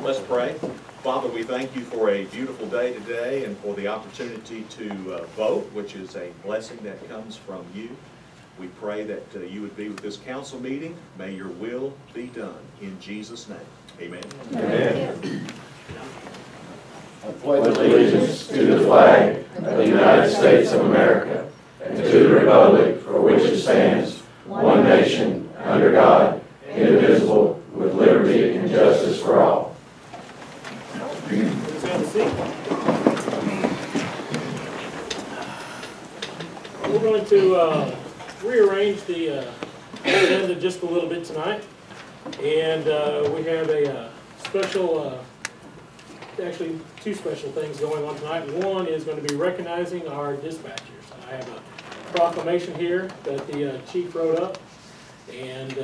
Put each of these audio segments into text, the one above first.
Let's pray. Father, we thank you for a beautiful day today and for the opportunity to uh, vote, which is a blessing that comes from you. We pray that uh, you would be with this council meeting. May your will be done. In Jesus' name, amen. pledge allegiance to the flag of the United States of America and to the republic for which it stands, one nation, under God, indivisible, with liberty and justice for all. We're going to uh, rearrange the uh, agenda just a little bit tonight. And uh, we have a uh, special, uh, actually, two special things going on tonight. One is going to be recognizing our dispatchers. I have a proclamation here that the uh, chief wrote up. And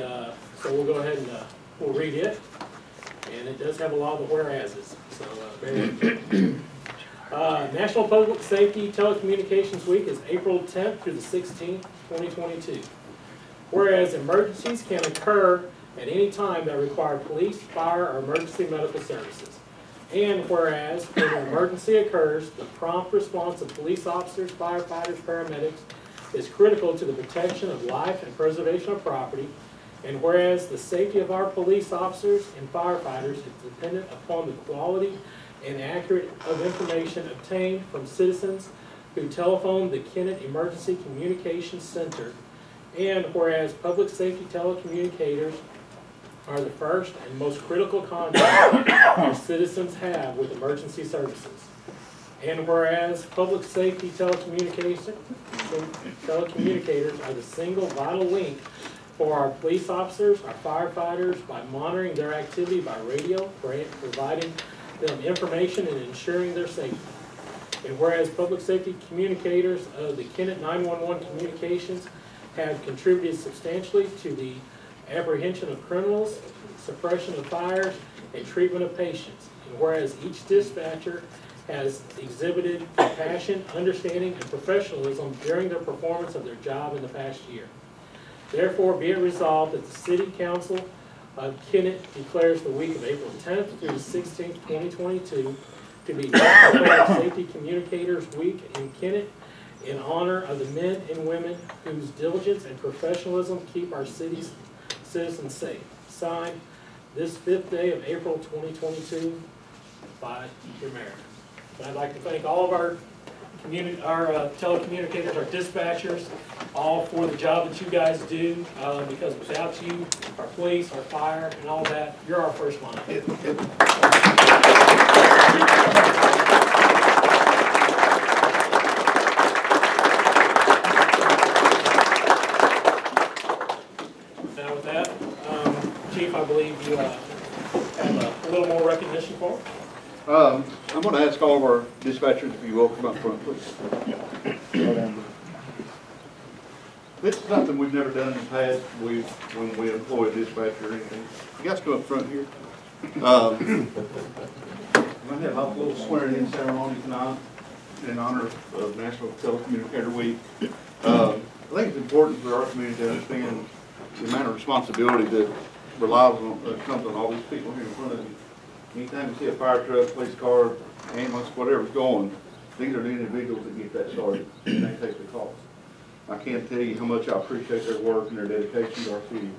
so we'll go ahead and uh, we'll read it. And it does have a lot of the whereases, so uh. Uh, National Public Safety Telecommunications Week is April 10th through the 16th, 2022. Whereas emergencies can occur at any time that require police, fire, or emergency medical services. And whereas when an emergency occurs, the prompt response of police officers, firefighters, paramedics is critical to the protection of life and preservation of property. And whereas the safety of our police officers and firefighters is dependent upon the quality and accurate of information obtained from citizens who telephone the Kennett Emergency Communications Center. And whereas public safety telecommunicators are the first and most critical contact our citizens have with emergency services. And whereas public safety telecommunication, telecommunicators are the single vital link for our police officers, our firefighters, by monitoring their activity by radio, providing them information and ensuring their safety. And whereas public safety communicators of the Kennett 911 communications have contributed substantially to the apprehension of criminals, suppression of fires, and treatment of patients. And whereas each dispatcher has exhibited compassion, understanding, and professionalism during their performance of their job in the past year. Therefore, be it resolved that the City Council of Kennett declares the week of April 10th through the 16th, 2022 to be National Safety Communicators Week in Kennett in honor of the men and women whose diligence and professionalism keep our city's citizens safe. Signed, this fifth day of April 2022 by your mayor. And I'd like to thank all of our our uh, telecommunicators, our dispatchers, all for the job that you guys do, uh, because without you, our police, our fire, and all that, you're our first line. Now with that, um, Chief, I believe you uh, have a little more recognition for. Um, I'm gonna ask all of our dispatchers if you will come up front, please. This is something we've never done in the past, we, when we employ a dispatcher or anything. You guys come up front here. Um, We're gonna have a little swearing in ceremony tonight in honor of National Telecommunicator Week. Um, I think it's important for our community to understand the amount of responsibility that relies on, that comes on all these people here in front of you. Anytime you see a fire truck, police car, ambulance, whatever's going, these are the individuals that get that started, and they take the calls. I can't tell you how much I appreciate their work and their dedication to our city,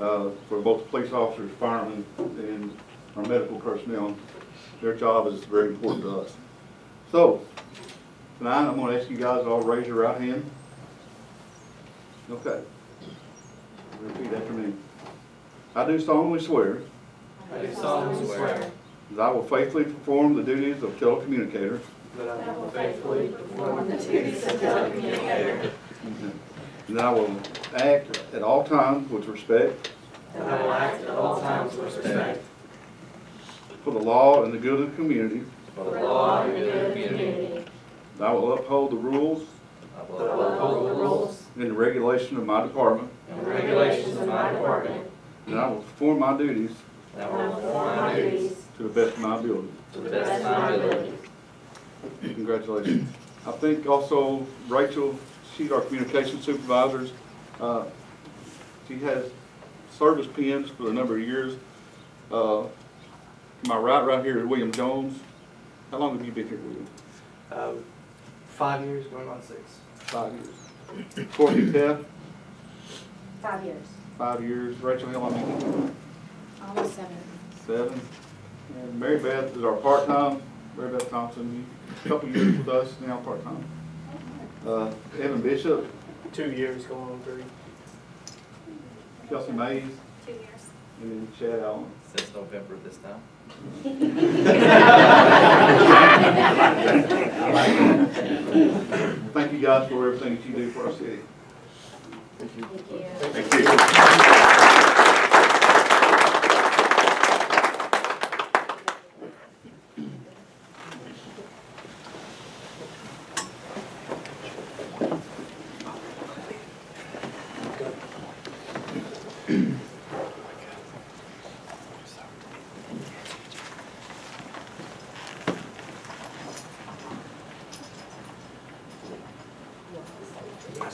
uh, for both police officers, firemen, and our medical personnel. Their job is very important to us. So, tonight, I'm gonna ask you guys to all raise your right hand. Okay. Repeat after me. I do solemnly swear I solemnly swear. That I will faithfully perform the duties of telecommunicator. That I will faithfully perform the duties of telecommunicator, and that I will act at all times with respect. And I will act at all times with respect. For the law and the good of the community. for the law and the good of the community. I will uphold the rules. I will uphold the rules. And the regulation of my department. and regulations of my department, And I will perform my duties and I will perform my duties to the best of my ability. to the best of my ability. Congratulations. I think also Rachel, she's our communication supervisor. Uh, She has service pins for a number of years. Uh, My right, right here is William Jones. How long have you been here, William? Um, five years, going on six. Five years. Courtney Teff, Five years, five years. Rachel, how long have you been here? Almost seven. Seven. And Mary Beth is our part-time, Mary Beth Thompson, a couple years with us, now part-time. Uh, Evan Bishop, Two years, going on three. Kelsey Mays, Two years. and then Chad Allen. Since November this time. Thank you guys for everything that you do for our city. Thank you. Thank you.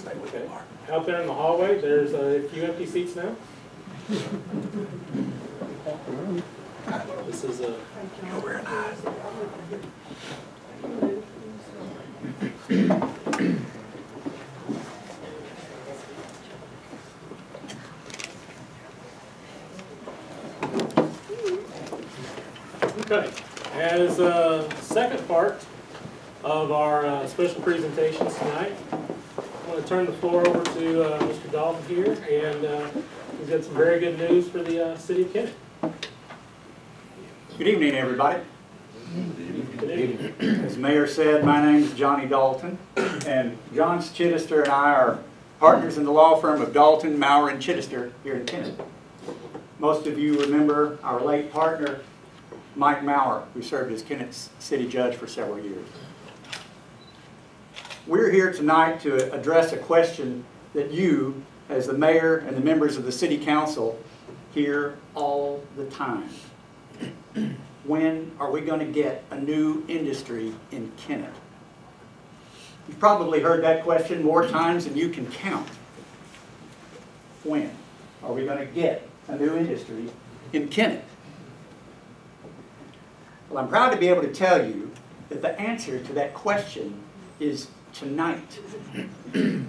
Okay. Out there in the hallway, there's a few empty seats now. This is a. Okay, as a second part of our uh, special presentations tonight, I want to turn the floor over to uh, Mr. Dalton here, and uh, he's got some very good news for the uh, city of Kennett. Good evening, everybody. Good evening. As the Mayor said, my name is Johnny Dalton, and John Chittister and I are partners in the law firm of Dalton, Maurer, and Chittister here in Kennett. Most of you remember our late partner, Mike Maurer, who served as Kennett city judge for several years. We're here tonight to address a question that you, as the mayor and the members of the city council, hear all the time. When are we going to get a new industry in Kennett? You've probably heard that question more times than you can count. When are we going to get a new industry in Kennett? Well, I'm proud to be able to tell you that the answer to that question is tonight. Tonight.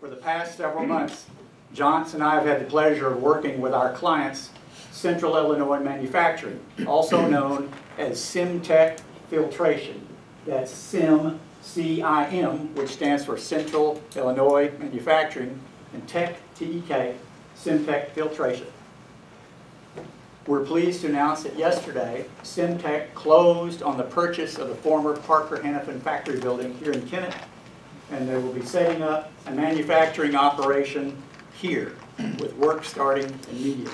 For the past several months, Johnson and I have had the pleasure of working with our clients, Central Illinois Manufacturing, also known as Cim-Tek Filtration. That's SIM, C-I-M, which stands for Central Illinois Manufacturing, and Tech, T-E-K, Cim-Tek Filtration. We're pleased to announce that yesterday, Cim-Tek closed on the purchase of the former Parker Hannifin factory building here in Kennett, and they will be setting up a manufacturing operation here with work starting immediately.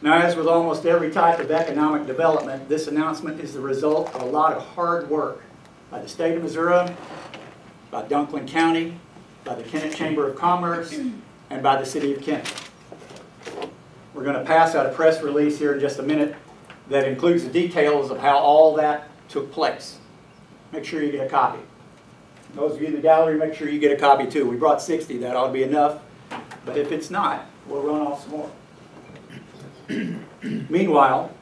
Now, as with almost every type of economic development, this announcement is the result of a lot of hard work by the state of Missouri, by Dunklin County, by the Kennett Chamber of Commerce, and by the city of Kennett. We're going to pass out a press release here in just a minute that includes the details of how all that took place. Make sure you get a copy. Those of you in the gallery, make sure you get a copy too. We brought 60, that ought to be enough. But if it's not, we'll run off some more. Meanwhile,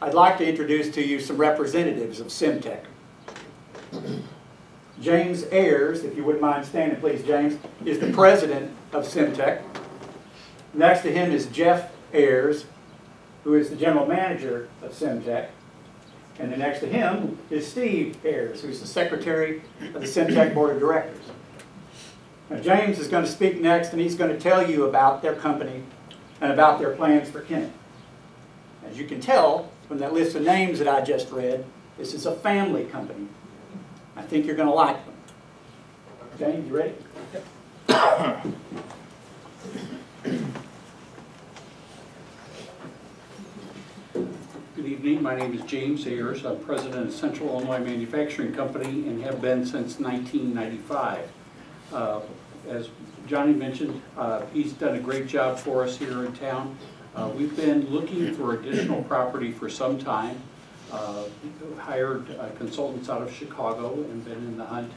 I'd like to introduce to you some representatives of Cim-Tek. James Ayers, if you wouldn't mind standing, please, James, is the president of Cim-Tek. Next to him is Jeff Ayers, who is the general manager of Cim-Tek. And then next to him is Steve Ayers, who's the secretary of the Cim-Tek Board of Directors. Now, James is going to speak next, and he's going to tell you about their company and about their plans for Kennett. As you can tell from that list of names that I just read, this is a family company. I think you're going to like them. James, you ready? Good evening, my name is James Ayers. I'm president of Central Illinois Manufacturing Company and have been since 1995. Uh, As Johnny mentioned, uh, he's done a great job for us here in town. Uh, We've been looking for additional property for some time. Uh, Hired uh, consultants out of Chicago and been in the hunt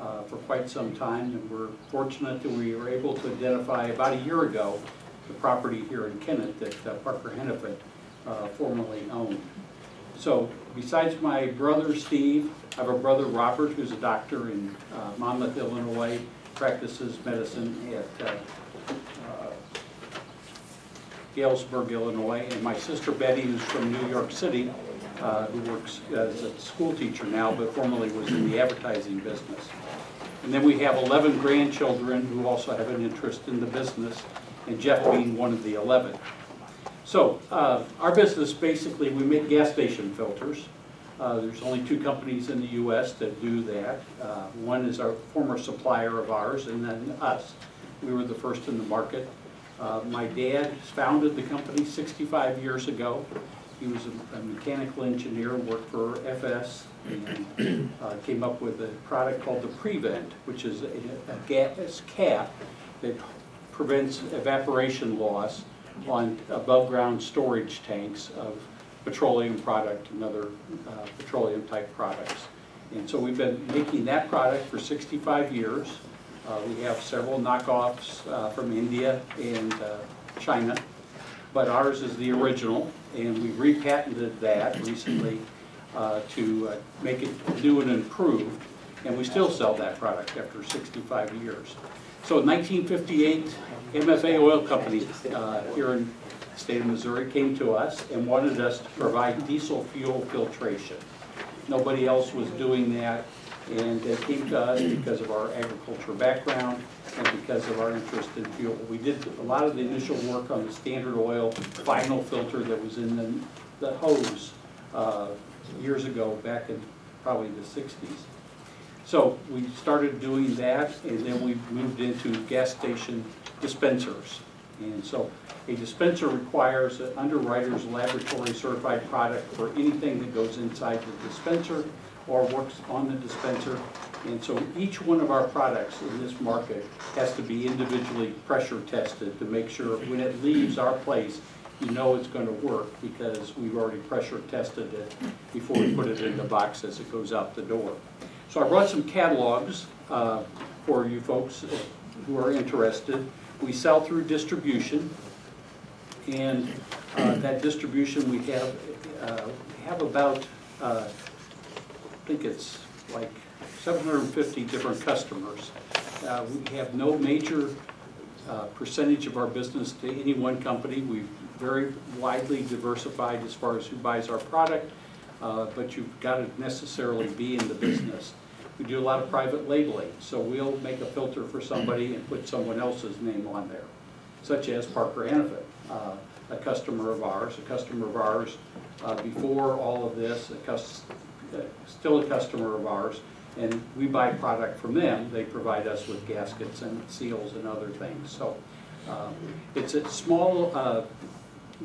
uh, for quite some time. And we're fortunate that we were able to identify about a year ago the property here in Kennett that uh, Parker Hannifin uh, formerly owned. So besides my brother Steve, I have a brother Robert who's a doctor in uh, Monmouth, Illinois, practices medicine at Galesburg, Illinois, and my sister Betty, who's from New York City, uh, who works as a school teacher now, but formerly was in the advertising business. And then we have 11 grandchildren who also have an interest in the business, and Jeff being one of the 11. So, uh, our business, basically, we make gas station filters. Uh, There's only two companies in the US that do that. Uh, One is our former supplier of ours, and then us. We were the first in the market. Uh, My dad founded the company 65 years ago. He was a- a mechanical engineer, worked for FS, and uh, came up with a product called the Prevent, which is a a gas cap that prevents evaporation loss on above-ground storage tanks of petroleum product and other uh, petroleum-type products. And so we've been making that product for 65 years. Uh, We have several knockoffs uh, from India and uh, China, but ours is the original, and we repatented that recently uh, to uh, make it new and improved, and we still sell that product after 65 years. So in 1958, MFA Oil Company uh, here in the state of Missouri came to us and wanted us to provide diesel fuel filtration. Nobody else was doing that, and they came to us because of our agriculture background and because of our interest in fuel. We did a lot of the initial work on the Standard Oil final filter that was in the the hose uh, years ago, back in probably the 60s. So we started doing that, and then we moved into gas station dispensers. And so a dispenser requires an underwriter's laboratory certified product for anything that goes inside the dispenser or works on the dispenser. And so each one of our products in this market has to be individually pressure tested to make sure when it leaves our place, you know it's going to work because we've already pressure tested it before we put it in the box as it goes out the door. So I brought some catalogs uh, for you folks who are interested. We sell through distribution, and uh, that distribution, we have, uh, we have about, uh, think it's like 750 different customers. Uh, We have no major uh, percentage of our business to any one company. We've very widely diversified as far as who buys our product, uh, but you've got to necessarily be in the business. We do a lot of private labeling, so we'll make a filter for somebody and put someone else's name on there, such as Parker Hannifin, uh, a customer of ours, a customer of ours uh, before all of this, a cus- still a customer of ours, and we buy product from them. They provide us with gaskets and seals and other things. So uh, it's a small, uh,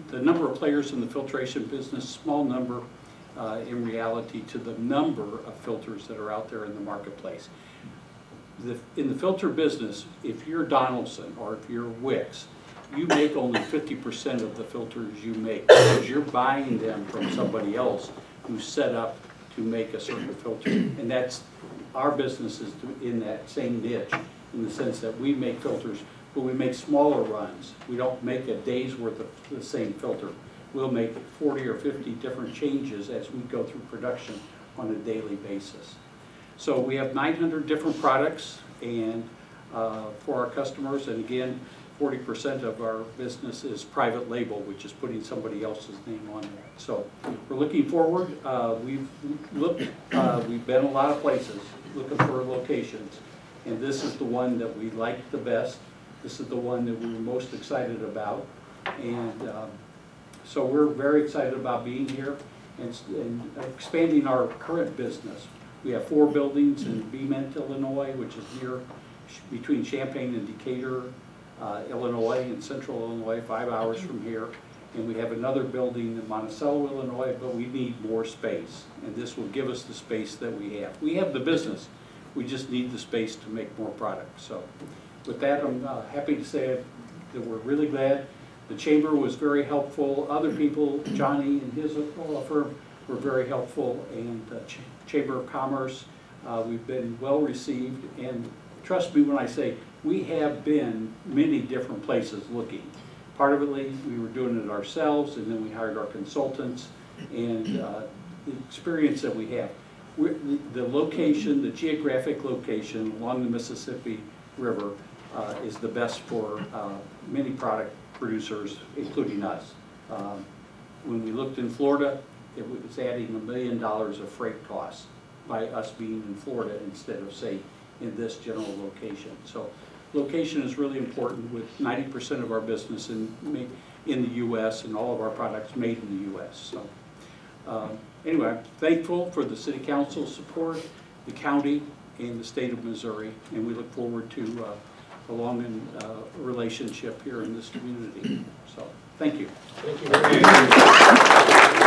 the number of players in the filtration business, small number uh, in reality to the number of filters that are out there in the marketplace. The- In the filter business, if you're Donaldson or if you're Wix, you make only fifty percent of the filters you make because you're buying them from somebody else who set up to make a certain filter. And that's, our business is in that same niche, in the sense that we make filters, but we make smaller runs. We don't make a day's worth of the same filter. We'll make forty or fifty different changes as we go through production on a daily basis. So we have nine hundred different products and, uh, for our customers, and again, forty percent of our business is private label, which is putting somebody else's name on that. So we're looking forward, uh, we've looked, uh, we've been a lot of places looking for locations. And this is the one that we liked the best. This is the one that we were most excited about. And, um, so we're very excited about being here and, and expanding our current business. We have four buildings in Bement, Illinois, which is near, between Champaign and Decatur, uh, Illinois, in central Illinois, five hours from here. And we have another building in Monticello, Illinois, but we need more space. And this will give us the space that we have. We have the business, we just need the space to make more products. So with that, I'm uh, happy to say that we're really glad. The chamber was very helpful. Other people, Johnny and his law firm, were very helpful, and the Ch- Chamber of Commerce, uh, we've been well-received, and trust me when I say, we have been many different places looking. Part of it, we were doing it ourselves, and then we hired our consultants, and uh, the experience that we have. The the location, the geographic location along the Mississippi River uh, is the best for uh, many product producers, including us. Um, When we looked in Florida, it was adding a million dollars of freight costs by us being in Florida instead of, say, in this general location. So location is really important with ninety percent of our business in, in the US and all of our products made in the US, so. um, Anyway, I'm thankful for the city council's support, the county, and the state of Missouri, and we look forward to uh, a long and, uh, relationship here in this community. So, thank you. Thank you very much.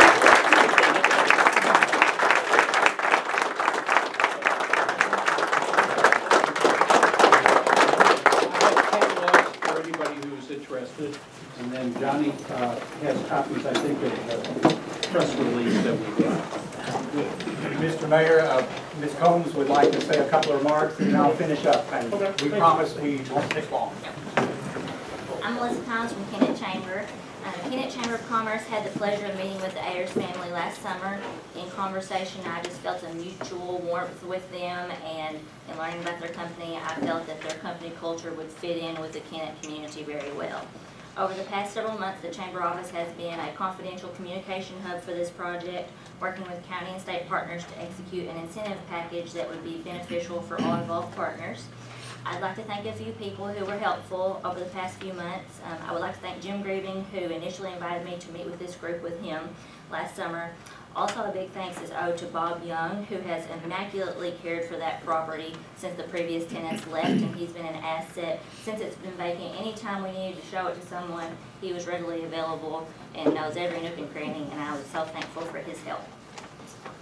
I have catalogs for anybody who's interested, and then Johnny uh, has copies, I think, of the press release that we got. Mr. Mayor, uh, Ms. Combs would like to say a couple of remarks, and then I'll finish up. And Okay, thank we you. promise we won't take long. I'm Melissa Combs from Kennett Chamber. Uh, Kennett Chamber of Commerce had the pleasure of meeting with the Ayers family last summer. In conversation, I just felt a mutual warmth with them, and in learning about their company, I felt that their company culture would fit in with the Kennett community very well. Over the past several months, the Chamber office has been a confidential communication hub for this project, working with county and state partners to execute an incentive package that would be beneficial for all involved partners. I'd like to thank a few people who were helpful over the past few months. Um, I would like to thank Jim Grieving, who initially invited me to meet with this group with him last summer. Also, a big thanks is owed to Bob Young, who has immaculately cared for that property since the previous tenants left, and he's been an asset since it's been vacant. Anytime we needed to show it to someone, he was readily available and knows every nook and cranny, and I was so thankful for his help.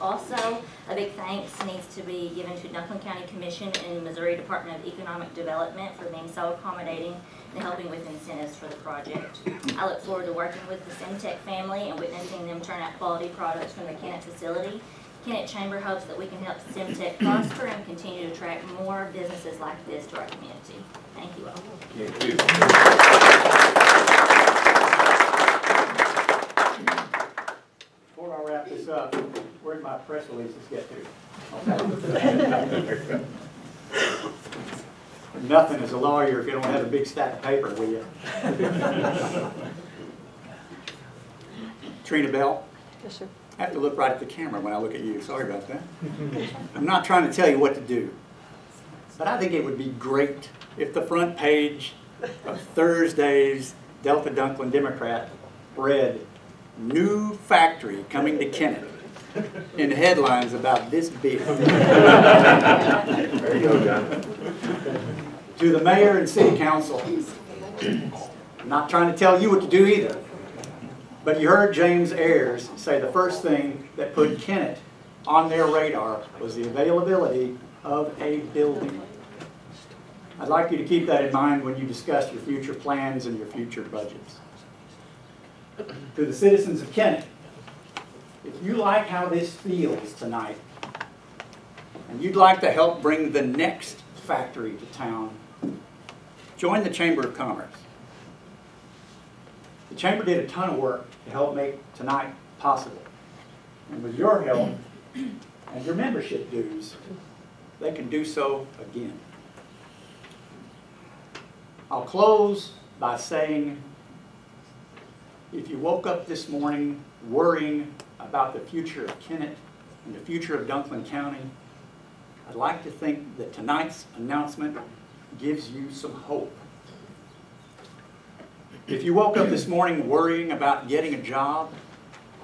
Also, a big thanks needs to be given to Dunklin County Commission and Missouri Department of Economic Development for being so accommodating and helping with incentives for the project. I look forward to working with the Cim-Tek family and witnessing them turn out quality products from the Kennett facility. Kennett Chamber hopes that we can help Cim-Tek prosper and continue to attract more businesses like this to our community. Thank you all. Before I wrap this up, where'd my press releases get to? Nothing as a lawyer if you don't have a big stack of paper, will you? Trina Bell? Yes, sir. I have to look right at the camera when I look at you, sorry about that. I'm not trying to tell you what to do, but I think it would be great if the front page of Thursday's Delta Dunklin Democrat read, "New factory coming to Kennett," in headlines about this big. There you go, John. To the mayor and city council, I'm not trying to tell you what to do either, but you heard James Ayers say the first thing that put Kennett on their radar was the availability of a building. I'd like you to keep that in mind when you discuss your future plans and your future budgets. To the citizens of Kennett, if you like how this feels tonight, and you'd like to help bring the next factory to town, join the Chamber of Commerce. The Chamber did a ton of work to help make tonight possible. And with your help and your membership dues, they can do so again. I'll close by saying, if you woke up this morning worrying about the future of Kennett and the future of Dunklin County, I'd like to think that tonight's announcement gives you some hope. If you woke up this morning worrying about getting a job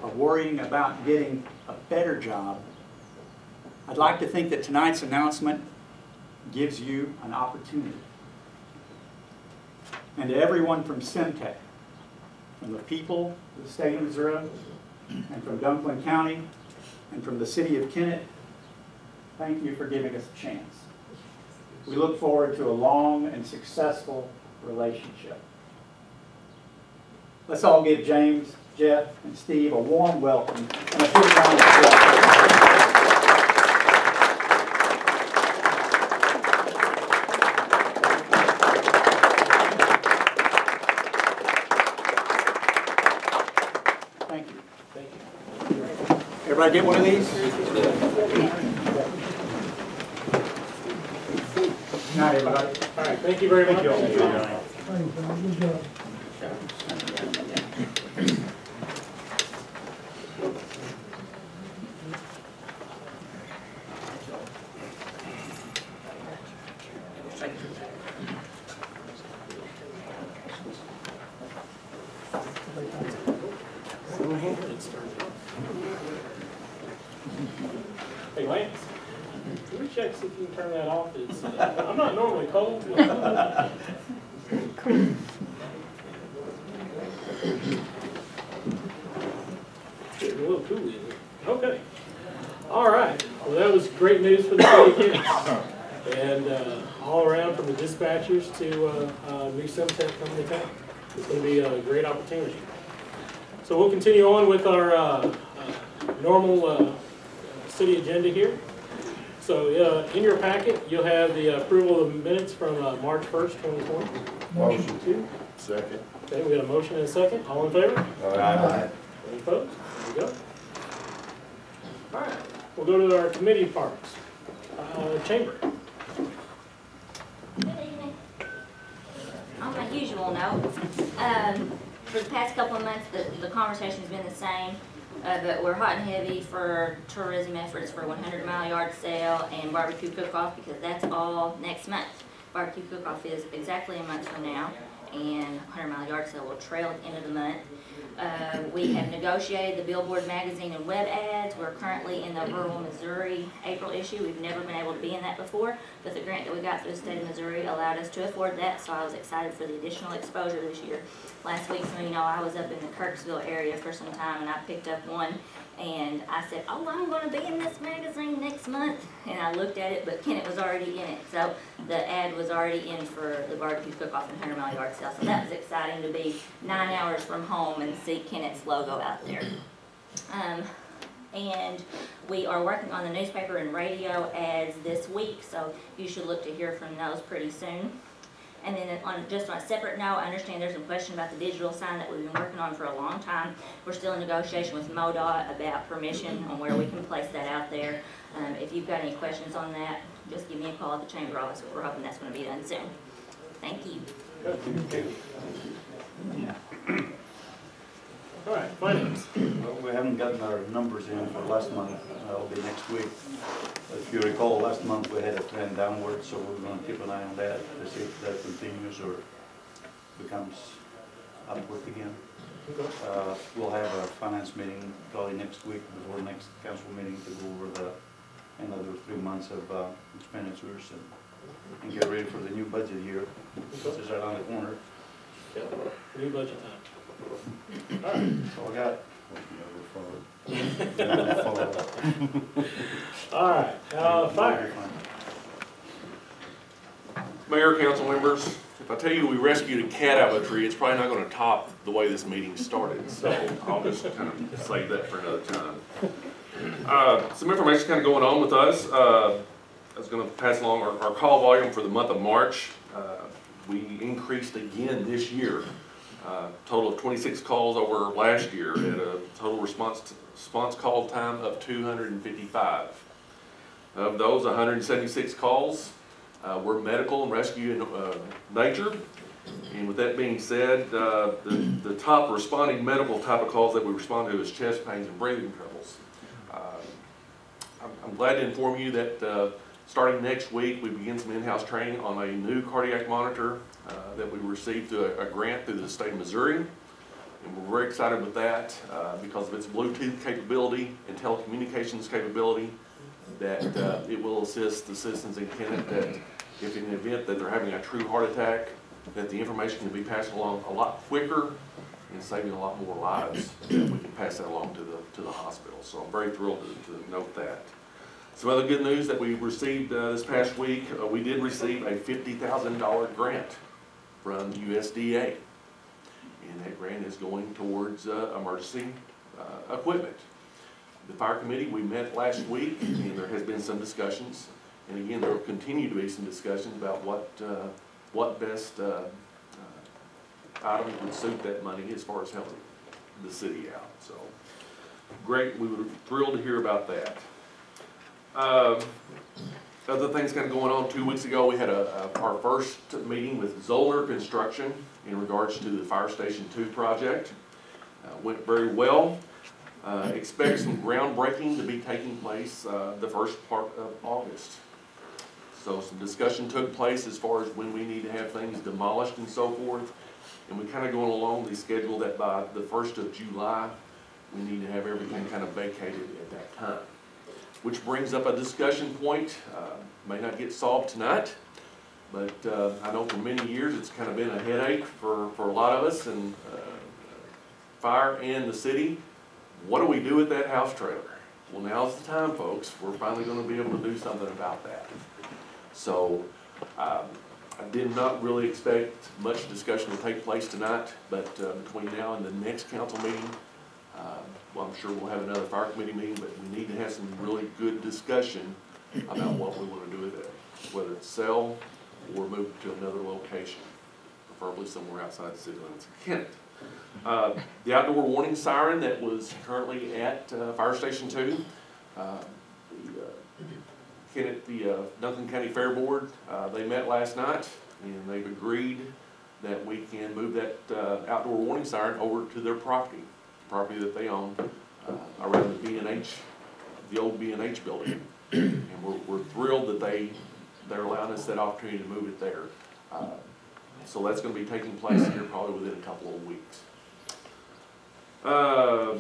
or worrying about getting a better job, I'd like to think that tonight's announcement gives you an opportunity. And to everyone from Cim-Tek, from the people of the state of Missouri, and from Dunklin County, and from the city of Kennett, thank you for giving us a chance. We look forward to a long and successful relationship. Let's all give James Jeff, and Steve a warm welcome and a big round of applause. You. Everybody get one of these? Night, everybody. All right, thank you very much. Hey Lance, can we check see if you can turn that off? It's, uh, I'm not normally cold. but- It's Getting a little cool in here. Okay. All right. Well, that was great news for the city of Kansas. And uh, all around from the dispatchers to uh, uh, new Cim-Tek coming to town. It's going to be a great opportunity. So we'll continue on with our uh, uh, normal uh, city agenda here. So uh, in your packet, you'll have the approval of the minutes from uh, March 1st, 2020. Motion. Second. Okay, we got a motion and a second. All in favor? Aye. Any opposed? There we go. All right, we'll go to our committee parts. Uh, Chamber. Good evening. On my usual note, um, for the past couple of months, the, the conversation's been the same, uh, but we're hot and heavy for tourism efforts for one hundred mile yard sale and barbecue cook-off, because that's all next month. Barbecue cook-off is exactly a month from now, and hundred mile yard sale will trail at the end of the month. Uh, we have negotiated the Billboard magazine and web ads. We're currently in the rural Missouri April issue. We've never been able to be in that before, but the grant that we got through the state of Missouri allowed us to afford that, so I was excited for the additional exposure this year. Last week, of you know, I was up in the Kirksville area for some time, and I picked up one, and I said, oh, I'm gonna be in this magazine next month, and I looked at it, but Kennett was already in it, so the ad was already in for the barbecue cook-off and hundred mile yard sale, so that was exciting to be nine hours from home and see Kennett's logo out there. Um, and we are working on the newspaper and radio ads this week, so you should look to hear from those pretty soon. And then on, just on a separate note, I understand there's a question about the digital sign that we've been working on for a long time. We're still in negotiation with MoDOT about permission on where we can place that out there. Um, if you've got any questions on that, just give me a call at the chamber office, we're hoping that's gonna be done soon. Thank you. All right, finance. Well, we haven't gotten our numbers in for last month, that'll be next week. If you recall, last month we had a trend downward, so we're gonna keep an eye on that to see if that continues or becomes upward again. Uh, We'll have a finance meeting probably next week before the next council meeting to go over the, another three months of uh, expenditures and, and get ready for the new budget year, which is right on the corner. Yeah, New budget time. All right, That's all I got. all right, uh, fire. Mayor, council members, if I tell you we rescued a cat out of a tree, it's probably not gonna top the way this meeting started, so I'll just kind of save that for another time. Uh, some information kind of going on with us, uh, I was gonna pass along our, our call volume for the month of March. Uh, We increased again this year, total of twenty-six calls over last year at a total response, response call time of two hundred and fifty-five. Of those, hundred and seventy-six calls, uh, we're medical and rescue in, uh, nature. And with that being said, uh, the, the top responding medical type of calls that we respond to is chest pains and breathing troubles. Uh, I'm, I'm glad to inform you that, uh, starting next week, we begin some in-house training on a new cardiac monitor, uh, that we received through a, a grant through the state of Missouri. And we're very excited with that, uh, because of its Bluetooth capability and telecommunications capability that uh, it will assist the citizens in Kennett that if in the event that they're having a true heart attack, that the information can be passed along a lot quicker and saving a lot more lives. We can pass that along to the, to the hospital. So I'm very thrilled to, to note that. Some other good news that we received uh, this past week, uh, we did receive a fifty thousand dollar grant from USDA. and that grant is going towards, uh, emergency, uh, equipment. The fire committee, we met last week, and there has been some discussions, and again, there will continue to be some discussions about what, uh, what best, uh, item would suit that money as far as helping the city out, so. Great, we were thrilled to hear about that. Um, other things kind of going on, two weeks ago, we had a, a- our first meeting with Zoller Construction in regards to the Fire Station Two project. Uh, Went very well. Uh, Expect some groundbreaking to be taking place uh, the first part of August. So some discussion took place as far as when we need to have things demolished and so forth. And we're kind of going along the schedule that by the first of July, we need to have everything kind of vacated at that time. Which brings up a discussion point, uh, may not get solved tonight, but uh, I know for many years, it's kind of been a headache for, for a lot of us and uh, fire and the city. What do we do with that house trailer? Well, now's the time, folks, we're finally gonna be able to do something about that. So, um, I did not really expect much discussion to take place tonight, but uh, between now and the next council meeting, uh, well, I'm sure we'll have another fire committee meeting, but we need to have some really good discussion about what we wanna do with it. Whether it's sell or move to another location, preferably somewhere outside the city limits of Kent. Uh, The outdoor warning siren that was currently at uh, Fire Station Two, uh, the, uh, Kennett, the uh, Dunklin County Fair Board, uh, they met last night, and they've agreed that we can move that outdoor warning siren over to their property, property that they own, uh, around the B and H, the old B and H building. And we're, we're thrilled that they, they're allowing us that opportunity to move it there. Uh, So that's gonna be taking place here probably within a couple of weeks. Uh,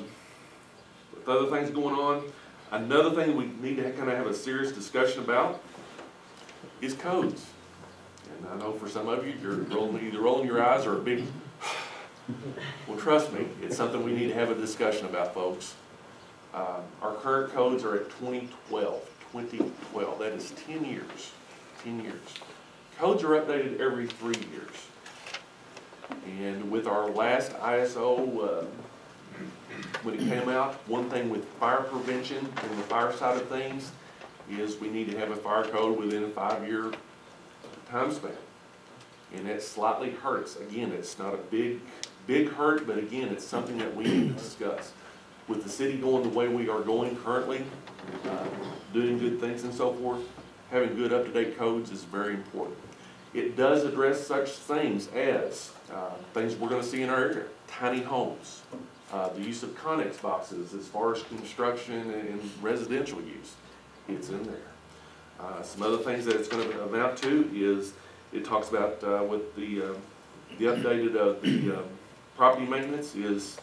With other things going on, another thing we need to kind of have a serious discussion about is codes. And I know for some of you, you're rolling, either rolling your eyes or a big, well, trust me, it's something we need to have a discussion about, folks. Uh, Our current codes are at 2012, 2012, that is ten years, ten years. Codes are updated every three years. And with our last ISO, uh, when it came out, one thing with fire prevention and the fire side of things is we need to have a fire code within a five-year time span. And that slightly hurts. Again, it's not a big, big hurt, but again, it's something that we need to discuss. With the city going the way we are going currently, uh, doing good things and so forth, having good up-to-date codes is very important. It does address such things as, uh, things we're gonna see in our area, tiny homes, uh, the use of Connex boxes as far as construction and residential use, it's in there. Uh, some other things that it's gonna amount to is, it talks about, uh, with the, uh, the updated, uh, the, property maintenance is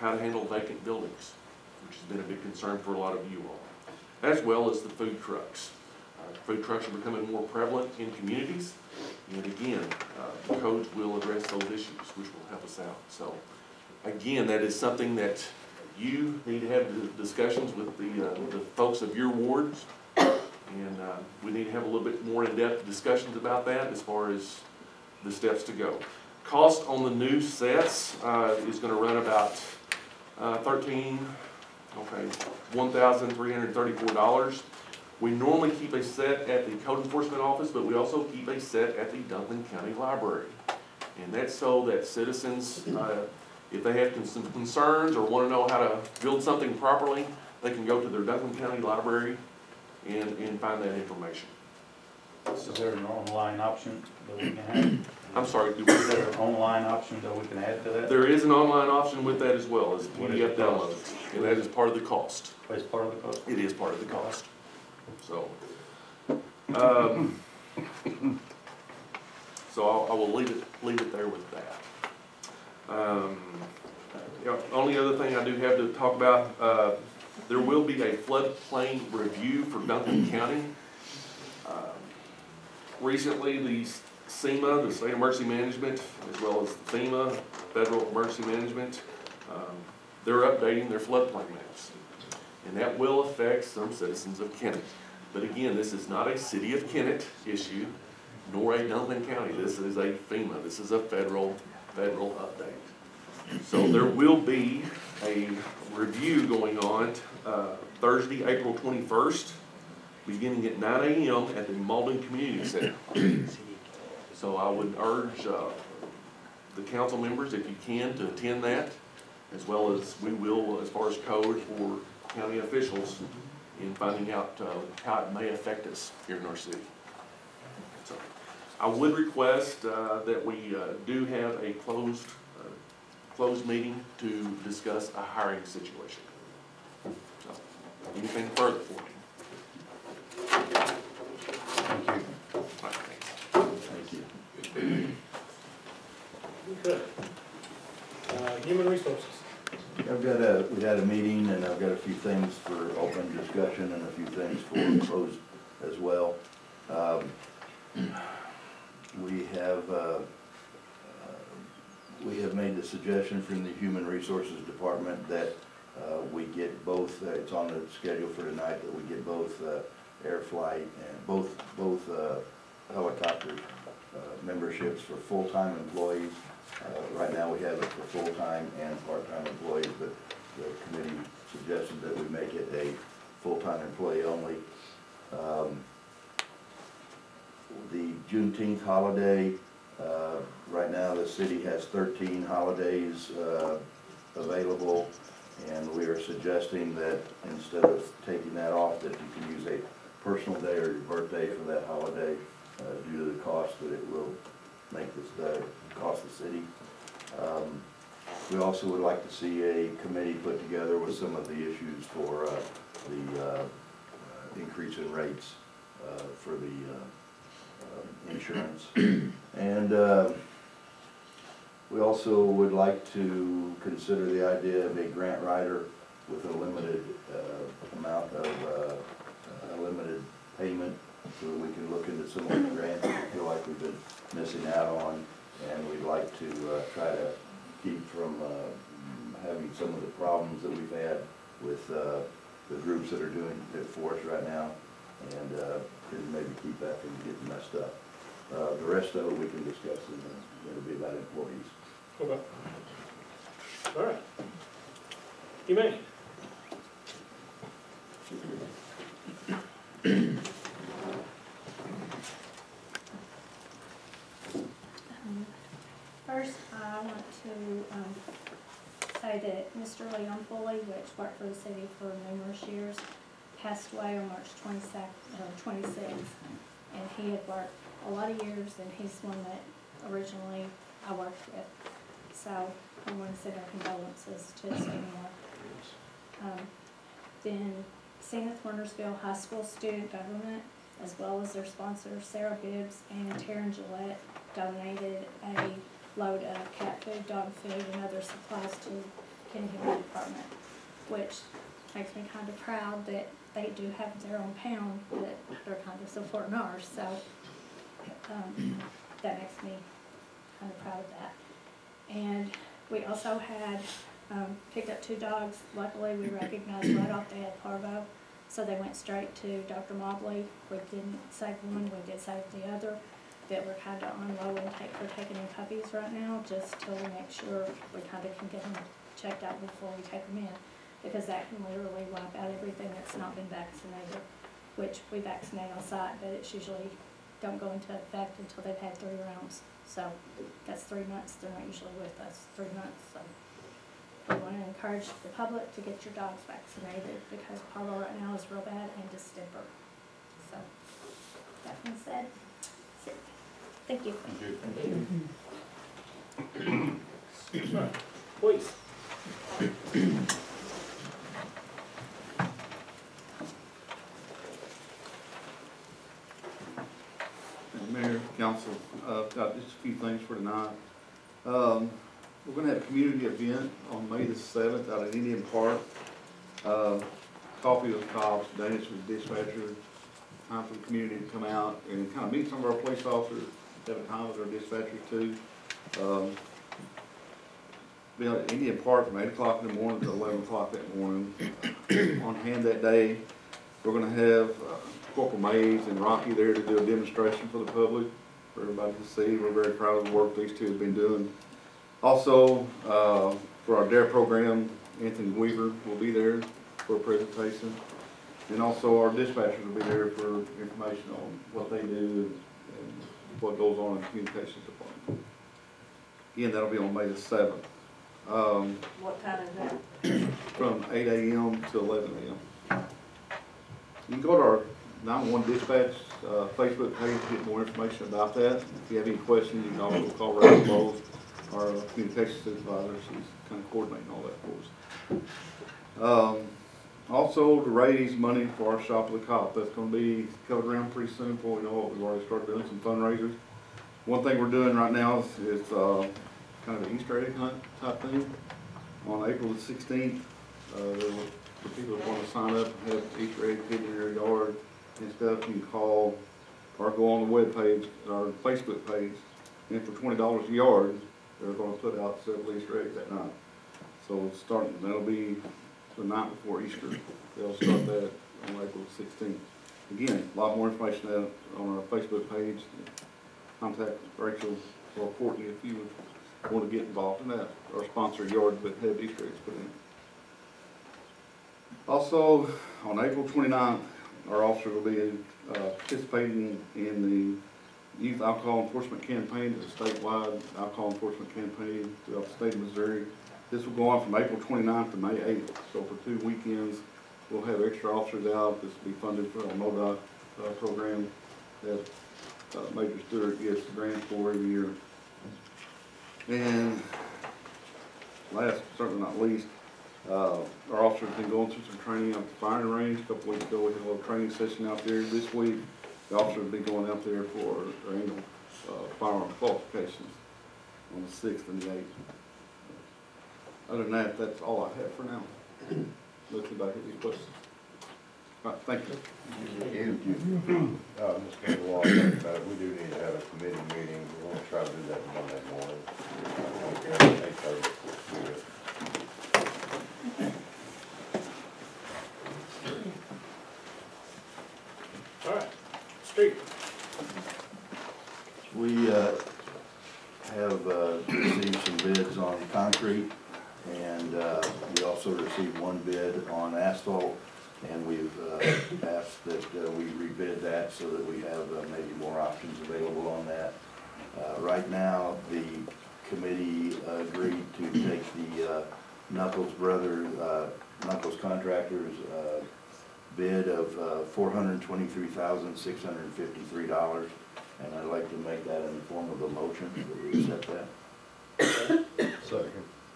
how to handle vacant buildings, which has been a big concern for a lot of you all, as well as the food trucks. Uh, Food trucks are becoming more prevalent in communities, and again, uh, the codes will address those issues, which will help us out, so. Again, that is something that you need to have discussions with the, uh, the folks of your wards. And, uh, we need to have a little bit more in-depth discussions about that as far as the steps to go. Cost on the new sets, uh, is gonna run about, uh, thirteen, okay, one thousand three hundred thirty-four dollars. We normally keep a set at the code enforcement office, but we also keep a set at the Dunklin County Library. And that's so that citizens, uh, if they have concerns or wanna know how to build something properly, they can go to their Dunklin County Library and, and find that information. Is there an online option that we can add? I'm sorry, do we Is there an online option that we can add to that? There is an online option with that as well, as What is PDF the cost? and that is part of the cost. As part of the cost? It is part of the cost, so. um, So I'll, I will leave it, leave it there with that. Um, yeah, Only other thing I do have to talk about, uh, there will be a floodplain review for Dunklin County. Recently, the SEMA, the State Emergency Management, as well as FEMA, Federal Emergency Management, um, they're updating their floodplain maps. And that will affect some citizens of Kennett. But again, this is not a city of Kennett issue, nor a Dunklin County. This is a FEMA, this is a federal, federal update. So there will be a review going on, uh, Thursday, April twenty-first, beginning at nine AM at the Malden Community Center. So I would urge, uh, the council members, if you can, to attend that, as well as we will, as far as code for county officials in finding out, uh, how it may affect us here in our city. So, I would request, uh, that we, uh, do have a closed, uh, closed meeting to discuss a hiring situation. So, Anything further for me? Thank you. All right, thanks. Thank you. Okay. Uh, Human Resources. I've got a, we had a meeting and I've got a few things for open discussion and a few things for closed as well. Um, We have, uh, uh, we have made the suggestion from the Human Resources Department that uh, we get both, uh, it's on the schedule for tonight, that we get both uh, air flight and both, both uh, helicopter uh, memberships for full-time employees. Uh, Right now, we have it for full-time and part-time employees, but the committee suggested that we make it a full-time employee only. Um, The Juneteenth holiday, uh, right now, the city has thirteen holidays uh, available, and we are suggesting that instead of taking that off, that you can use a personal day or your birthday for that holiday, uh, due to the cost that it will make this, day, cost the city. Um, We also would like to see a committee put together with some of the issues for uh, the uh, uh, increase in rates uh, for the uh, um, insurance. And uh, we also would like to consider the idea of a grant writer with a limited uh, amount of, uh, a limited payment so we can look into some of the grants that we feel like we've been missing out on. And we'd like to uh, try to keep from uh, having some of the problems that we've had with uh, the groups that are doing it for us right now. And uh, maybe keep that from getting messed up. Uh, The rest of it we can discuss and it'll be about employees. Okay. All right. You may. First, I want to um, say that Mr. Leon Foley, which worked for the city for numerous years, passed away on March twenty-second, or twenty-sixth. And he had worked a lot of years, and he's one that originally I worked with. So I want to send our condolences to his family. Um, Then Senath-Hornersville High School Student Government, as well as their sponsor Sarah Bibbs and Taryn Gillette donated a load of cat food, dog food, and other supplies to Kennebunkport Department, which makes me kind of proud that they do have their own pound, that they're kind of supporting ours, so, um, that makes me kind of proud of that. And we also had, um, picked up two dogs, luckily we recognized right off they had parvo, so they went straight to Dr. Mobley. We didn't save one, we did save the other, that we're kind of on low intake for taking in puppies right now, just we make sure we kind of can get them checked out before we take them in. Because that can literally wipe out everything that's not been vaccinated, which we vaccinate on site, but it's usually don't go into effect until they've had three rounds. So that's three months, they're not usually with us, three months, so. We want to encourage the public to get your dogs vaccinated because parvo right now is real bad and distemper. So, that being said, that's it. Thank you. All right. Please. Mayor, council, uh, got just a few things for tonight. Um, we're gonna have a community event on May the seventh out at Indian Park. Uh, coffee with cops, dance with dispatcher, time for the community to come out and kind of meet some of our police officers, have a time with our dispatchers too. Um, be at Indian Park from eight o'clock in the morning to eleven o'clock that morning. On hand that day, we're gonna have uh, Corporal Mays and Rocky there to do a demonstration for the public, for everybody to see. We're very proud of the work these two have been doing Also, uh, for our DARE program, Anthony Weaver will be there for a presentation. And also our dispatchers will be there for information on what they do and what goes on in the communications department. Again, that'll be on May the seventh. Um, What time is that? from eight AM to eleven AM. You can go to our nine-one dispatch, uh, Facebook page to get more information about that. If you have any questions, you can also call Rose Bowles, our communications supervisor, she's kind of coordinating all that for us. Um, also, to raise money for our Shop of the Cop, that's gonna be covered around pretty soon, we know we've already started doing some fundraisers. One thing we're doing right now is, is, uh, kind of an Easter egg hunt type thing. On April the sixteenth, uh, there will- for people that wanna sign up and have Easter egg hidden in their yard and stuff, you can call or go on the web page, our Facebook page, and for twenty dollars a yard, they're gonna put out several Easter eggs that night. So starting, that'll be the night before Easter, they'll start that on April sixteenth. Again, a lot more information on our Facebook page, contact Rachel or Courtney if you want to get involved in that, or sponsor yard that have Easter eggs put in. Also, on April 29th, our officer will be uh, participating in the youth alcohol enforcement campaign, is a statewide alcohol enforcement campaign throughout the state of Missouri. This will go on from April 29th to May 8th, so for two weekends, we'll have extra officers out, this will be funded for our MoDOT uh, program that uh, Major Stewart gets the grant for every year. And last, certainly not least, uh, our officers have been going through some training at the firing range. A couple weeks ago, we had a little training session out there. This week, the officer will be going out there for annual uh, firearm qualifications on the sixth and the eighth. Other than that, that's all I have for now. Looks about these questions. All right, thank you. Thank you, uh, Mr. Walker, we do need to have a committee meeting. We want to try to do that Monday morning. Uh, Knuckles brother, uh, Knuckles Contractors uh, bid of uh, four hundred and twenty-three thousand, six hundred and fifty-three dollars. And I'd like to make that in the form of a motion, that we accept that. Second.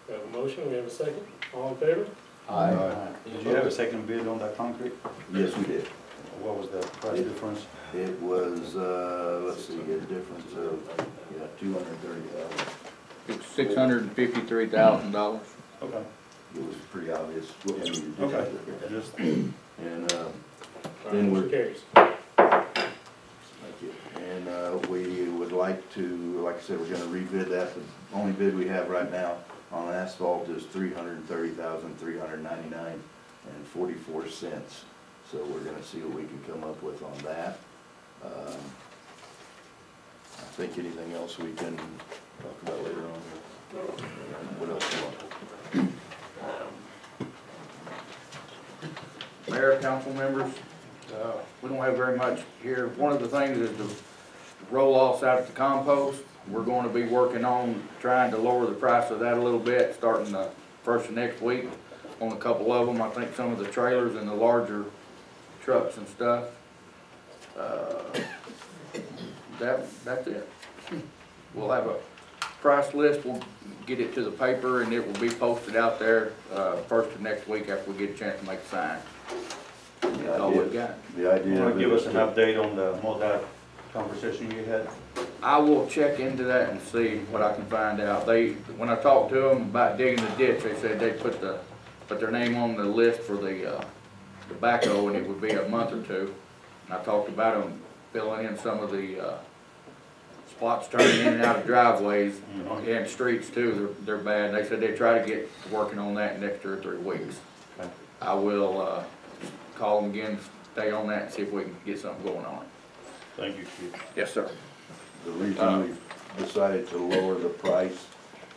We have a motion, we have a second. All in favor? Aye. Did you have a second bid on that concrete? Yes, we did. What was the price difference? It was, uh, let's see, a difference of, yeah, two hundred and thirty thousand. It's six hundred and fifty-three thousand dollars. Okay, It was pretty obvious what we needed to do. okay, just, And, uh, Then we're- carries. Thank you. And uh, we would like to, like I said, we're gonna rebid that. The only bid we have right now on asphalt is three hundred and thirty thousand, three hundred and ninety-nine and forty-four cents. So we're gonna see what we can come up with on that. Um, I think anything else we can talk about later on? What else you want? Mayor, council members, uh, we don't have very much here. One of the things is the roll-offs out at the compost. We're going to be working on trying to lower the price of that a little bit, starting the first of next week on a couple of them. I think some of the trailers and the larger trucks and stuff. Uh, That, that's it. We'll have a price list, we'll get it to the paper, and it will be posted out there, uh, first of next week after we get a chance to make a sign. That's all we've got. The idea you wanna of it give is us an to- update on the MoDOT conversation you had? I will check into that and see what I can find out. They, when I talked to them about digging the ditch, they said they put the, put their name on the list for the, uh, the backhoe, and it would be a month or two. And I talked about them filling in some of the, uh, spots turning in and out of driveways and streets too, they're, they're bad. They said they try to get working on that in the next two or three weeks. Okay. I will, uh, call them again, stay on that and see if we can get something going on it. Thank you, Chief. Yes, sir. The reason we decided to lower the price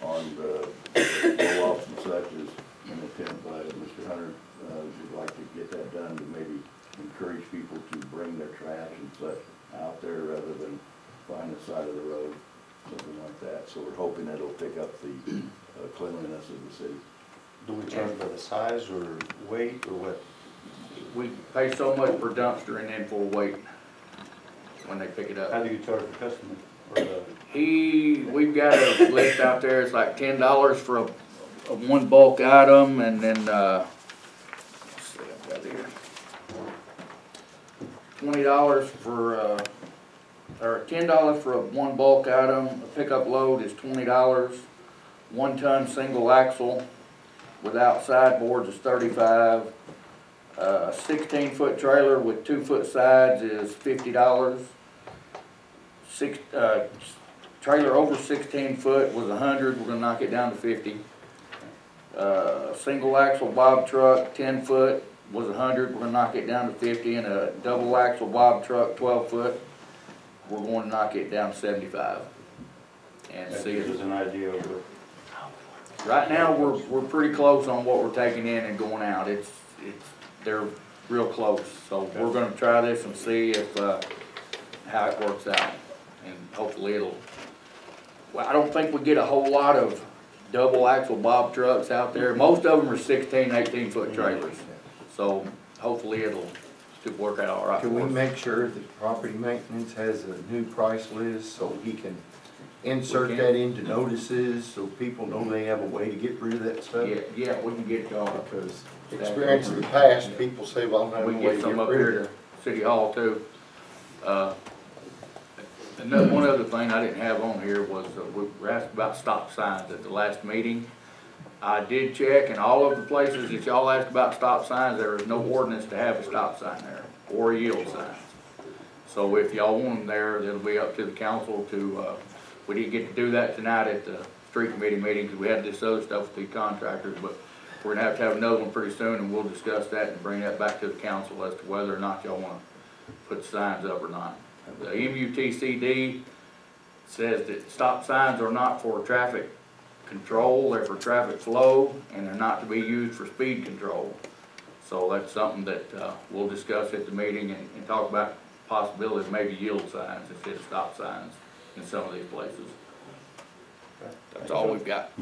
on the the roll-offs and such is an attempt by Mr. Hunter, uh, would like to get that done to maybe encourage people to bring their trash and such out there rather than find the side of the road, something like that. So we're hoping it'll pick up the uh, cleanliness of the city. Do we charge by the size or weight or what? We pay so much per dumpster and then for weight when they pick it up. How do you charge the customer or the? He, we've got a list out there, it's like ten dollars for a, a one bulk item and then, uh, let's see, I've got it here. Twenty dollars for, uh, or ten dollars for a one bulk item, a pickup load is twenty dollars. One ton single axle without sideboards is thirty-five. Uh, sixteen foot trailer with two foot sides is fifty dollars. Six, uh, trailer over sixteen foot was a hundred, we're gonna knock it down to fifty. Uh, single axle bob truck, ten foot, was a hundred, we're gonna knock it down to fifty, and a double axle bob truck, twelve foot, we're going to knock it down to seventy-five. And That see, gives us an idea of what. right now, we're, we're pretty close on what we're taking in and going out, it's, it's, they're real close, so we're gonna try this and see if, uh, how it works out, and hopefully it'll, well, I don't think we get a whole lot of double axle bob trucks out there, most of them are 16, 18 foot trailers, so hopefully it'll, it'll work out all right Can we for us. make sure that property maintenance has a new price list so he can insert that into notices so people know they have a way to get rid of that stuff? Yeah, yeah, we can get y'all, Because experience in the past, people say, well, I don't have we a way get to some up rid here it. to City Hall too. Uh, Another, one other thing I didn't have on here was, uh, we were asked about stop signs at the last meeting. I did check, and all of the places that y'all asked about stop signs, there is no ordinance to have a stop sign there, or a yield sign. So if y'all want them there, it'll be up to the council to, uh, we didn't get to do that tonight at the street committee meeting, because we had this other stuff with the contractors, but we're gonna have to have another one pretty soon, and we'll discuss that and bring that back to the council as to whether or not y'all wanna put signs up or not. The MUTCD says that stop signs are not for traffic control, they're for traffic flow, and they're not to be used for speed control. So that's something that, uh, we'll discuss at the meeting and, and talk about possibility of maybe yield signs instead of stop signs in some of these places. That's all we've got.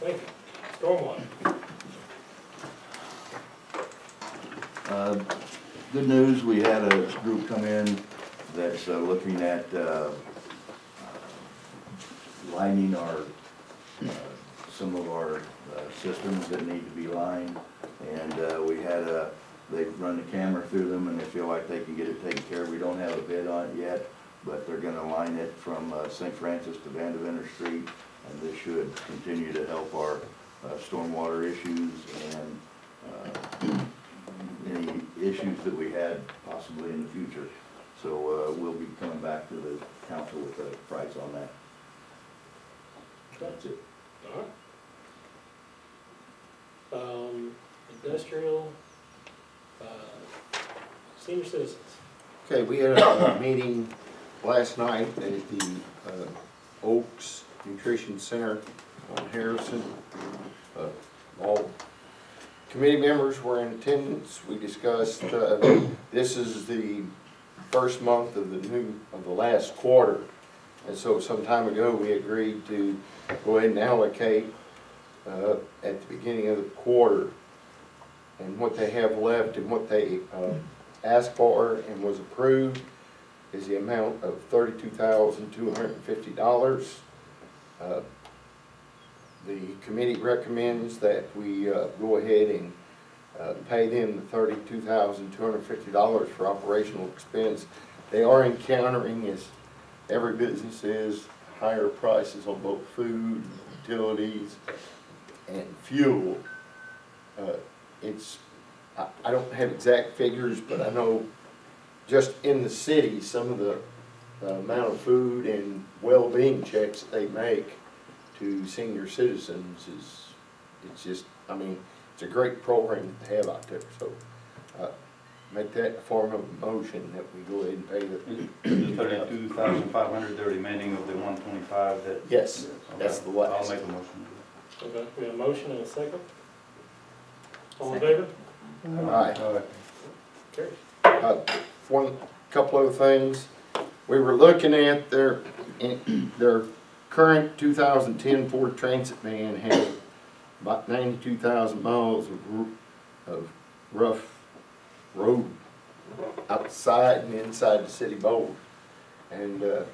Thank you. Stormwater. Uh, Good news, we had a group come in that's uh, looking at uh, lining our, uh, some of our uh, systems that need to be lined. And uh, we had a, they run the camera through them and they feel like they can get it taken care of. We don't have a bid on it yet, but they're gonna line it from uh, St. Francis to Vandeventer Street. And this should continue to help our uh, stormwater issues and uh, any issues that we had possibly in the future. So uh, we'll be coming back to the council with a price on that. That's it. All right. Um, industrial, uh, senior citizens. Okay, we had a meeting last night at the uh, Oaks Nutrition Center on Harrison. Uh, All committee members were in attendance. We discussed, uh, this is the first month of the new, of the last quarter. And so some time ago, we agreed to go ahead and allocate uh, at the beginning of the quarter. And what they have left and what they uh, asked for and was approved is the amount of thirty-two thousand, two hundred and fifty dollars. Uh, The committee recommends that we uh, go ahead and uh, pay them the thirty-two thousand, two hundred fifty dollars for operational expense. They are encountering, as every business is, higher prices on both food, utilities, and fuel. Uh, It's, I, I don't have exact figures, but I know just in the city, some of the amount of food and well-being checks that they make to senior citizens is, it's just, I mean, it's a great program to have out there, so, uh, make that a form of a motion that we go ahead and pay the. The thirty-two thousand five hundred, the remaining of the one twenty-five that, Yes, That's the I'll make a motion. Okay, we have a motion and a second. All in favor? Aye. Carries. Uh, One, couple other things. We were looking at their, in- their current two thousand ten Ford Transit van had about ninety-two thousand miles of, of rough road outside and inside the city board. And, uh,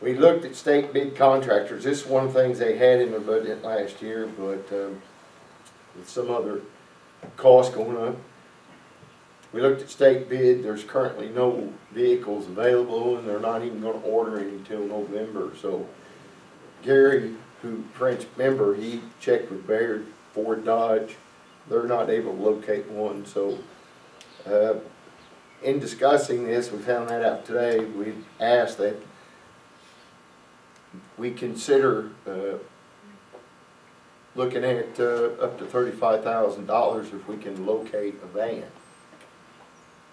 we looked at state bid contractors. This is one of the things they had in their budget last year, but, um, with some other costs going up, we looked at state bid, there's currently no vehicles available, and they're not even gonna order any until November, so Gary, who French member, he checked with Baird, Ford Dodge, they're not able to locate one, so, uh, in discussing this, we found that out today, we asked that we consider, uh, looking at, uh, up to thirty-five thousand dollars if we can locate a van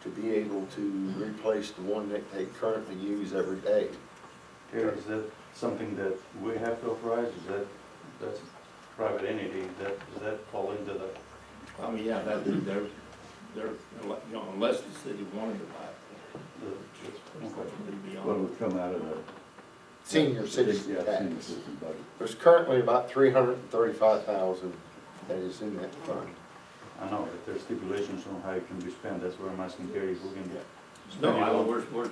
to be able to replace the one that they currently use every day. Terry, is that something that we have to authorize? Is that, that's a private entity, that, does that fall into the? I mean, yeah, that, they're, they're, you know, unless the city wanted to buy it. the- It's going to be What beyond. would come out of the. Senior citizen Yeah, senior tax. citizen budget. There's currently about three hundred and thirty-five thousand that is in that fund. I know, that there's stipulations on how it can be spent, that's what I'm asking Terry, if we can get. No, I know, we're, we're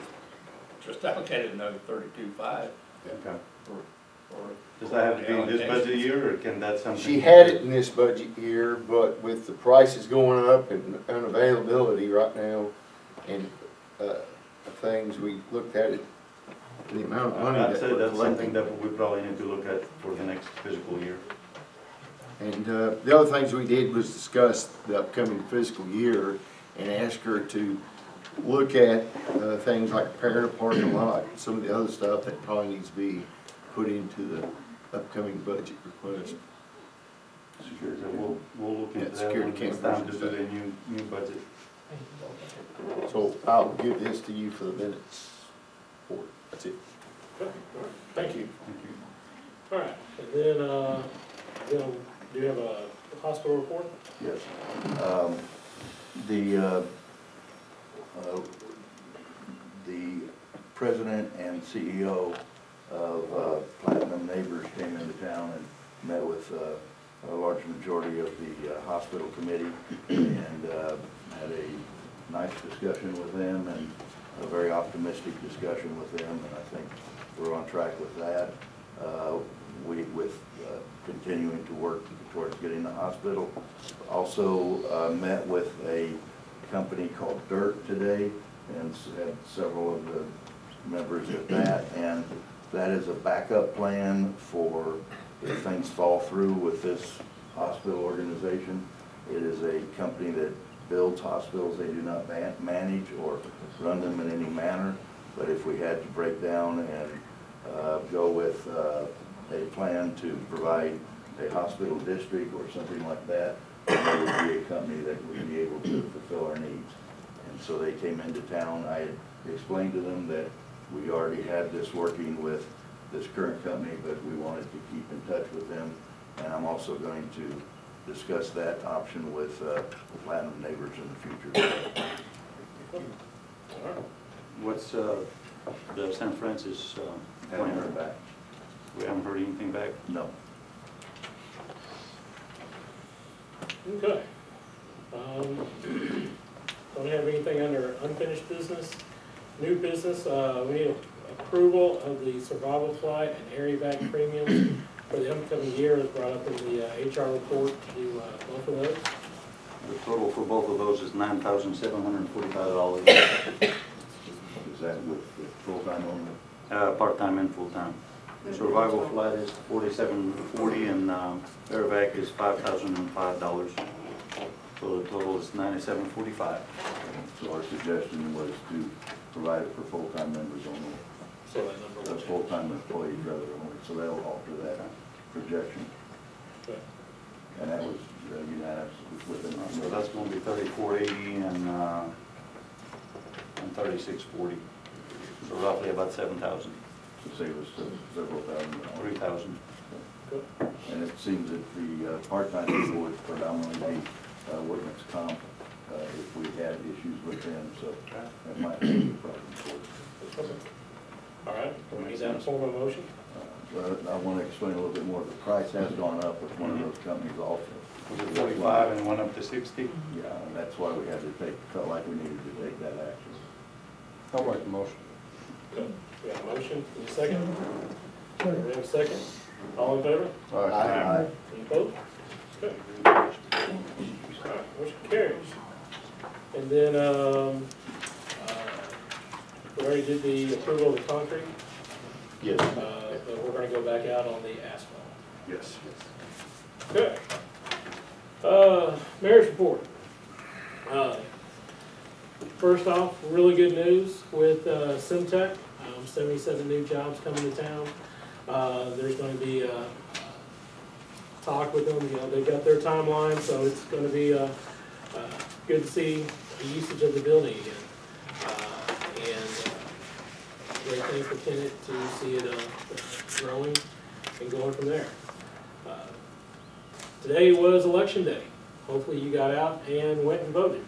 just allocated another thirty-two five Okay. for, for. Does that have to be in this budget year, or can that something? She had it in this budget year, but with the prices going up and unavailability right now and, uh, things, we looked at it, the amount of money I'd that say we're that's something collecting. that we probably need to look at for the next fiscal year. And uh, the other things we did was discuss the upcoming fiscal year and ask her to look at uh, things like repairing a parking lot, some of the other stuff that probably needs to be put into the upcoming budget request. Security, we'll, we'll look Yeah, into that security when it's cameras time to and do stuff. the new, new budget. So I'll give this to you for the minutes. For That's it. Okay, all right, Thank you. Thank you. All right, and then, uh, then, do you have a hospital report? Yes. Um, The, uh, uh, the president and CEO of uh, Platinum Neighbors came into town and met with uh, a large majority of the uh, hospital committee and uh, had a nice discussion with them and a very optimistic discussion with them, and I think we're on track with that. Uh, We, with continuing to work towards getting the hospital. Also met with a company called Dirt today and had several of the members of that. And that is a backup plan for if things fall through with this hospital organization. It is a company that builds hospitals. They do not manage or run them in any manner. But if we had to break down and uh, go with uh, a plan to provide a hospital district or something like that, then there would be a company that would be able to fulfill our needs. And so they came into town, I explained to them that we already had this working with this current company, but we wanted to keep in touch with them. And I'm also going to discuss that option with uh, Platinum Neighbors in the future. What's, uh, the St. Francis, uh, Haven't plan? heard back. We haven't heard anything back? No. Okay. Um, Don't have anything under unfinished business. New business, uh, we need approval of the survival flight and air evac premiums for the upcoming year is brought up in the uh, HR report to do uh, both of those. The total for both of those is nine thousand seven hundred forty-five dollars, Is that with with full-time only? uh, part-time and full-time. Survival flight is forty-seven forty and, um, Air Evac is five thousand and five dollars. So the total is ninety-seven forty-five. So our suggestion was to provide it for full-time members only. So that number That's full-time employees rather than only, so that'll alter that projection. Okay. And that was uh, unanimous within our. So that's gonna be thirty-four eighty and, uh, and thirty-six forty. So roughly about seven thousand. To save us uh, several thousand dollars. Three thousand. And it seems that the uh, part-time people would predominantly be uh, workman's comp uh, if we had issues with them, so that might be a problem for us. All right, is that a form of a motion? But I want to explain a little bit more. The price has gone up with one of those companies also. Was it forty-five and went up to sixty? Yeah, and that's why we had to take, felt like we needed to take that action. I'll make the motion. Good. We got a motion, Need a second? We have a second? All in favor? Aye. Any opposed? Okay. All right, motion carries. And then, um, uh, we already did the approval of the concrete, Yes. uh, but we're gonna go back out on the asphalt. Yes. Okay. Uh, mayor's report. Uh, First off, really good news with, uh, Cim-Tek, um, seventy-seven new jobs coming to town. Uh, there's gonna be, a talk with them, you know, they've got their timeline, so it's gonna be, uh, uh, good to see the usage of the building again. Uh, and, uh, great thing for to see it, uh, growing and going from there. Uh, Today was election day. Hopefully you got out and went and voted.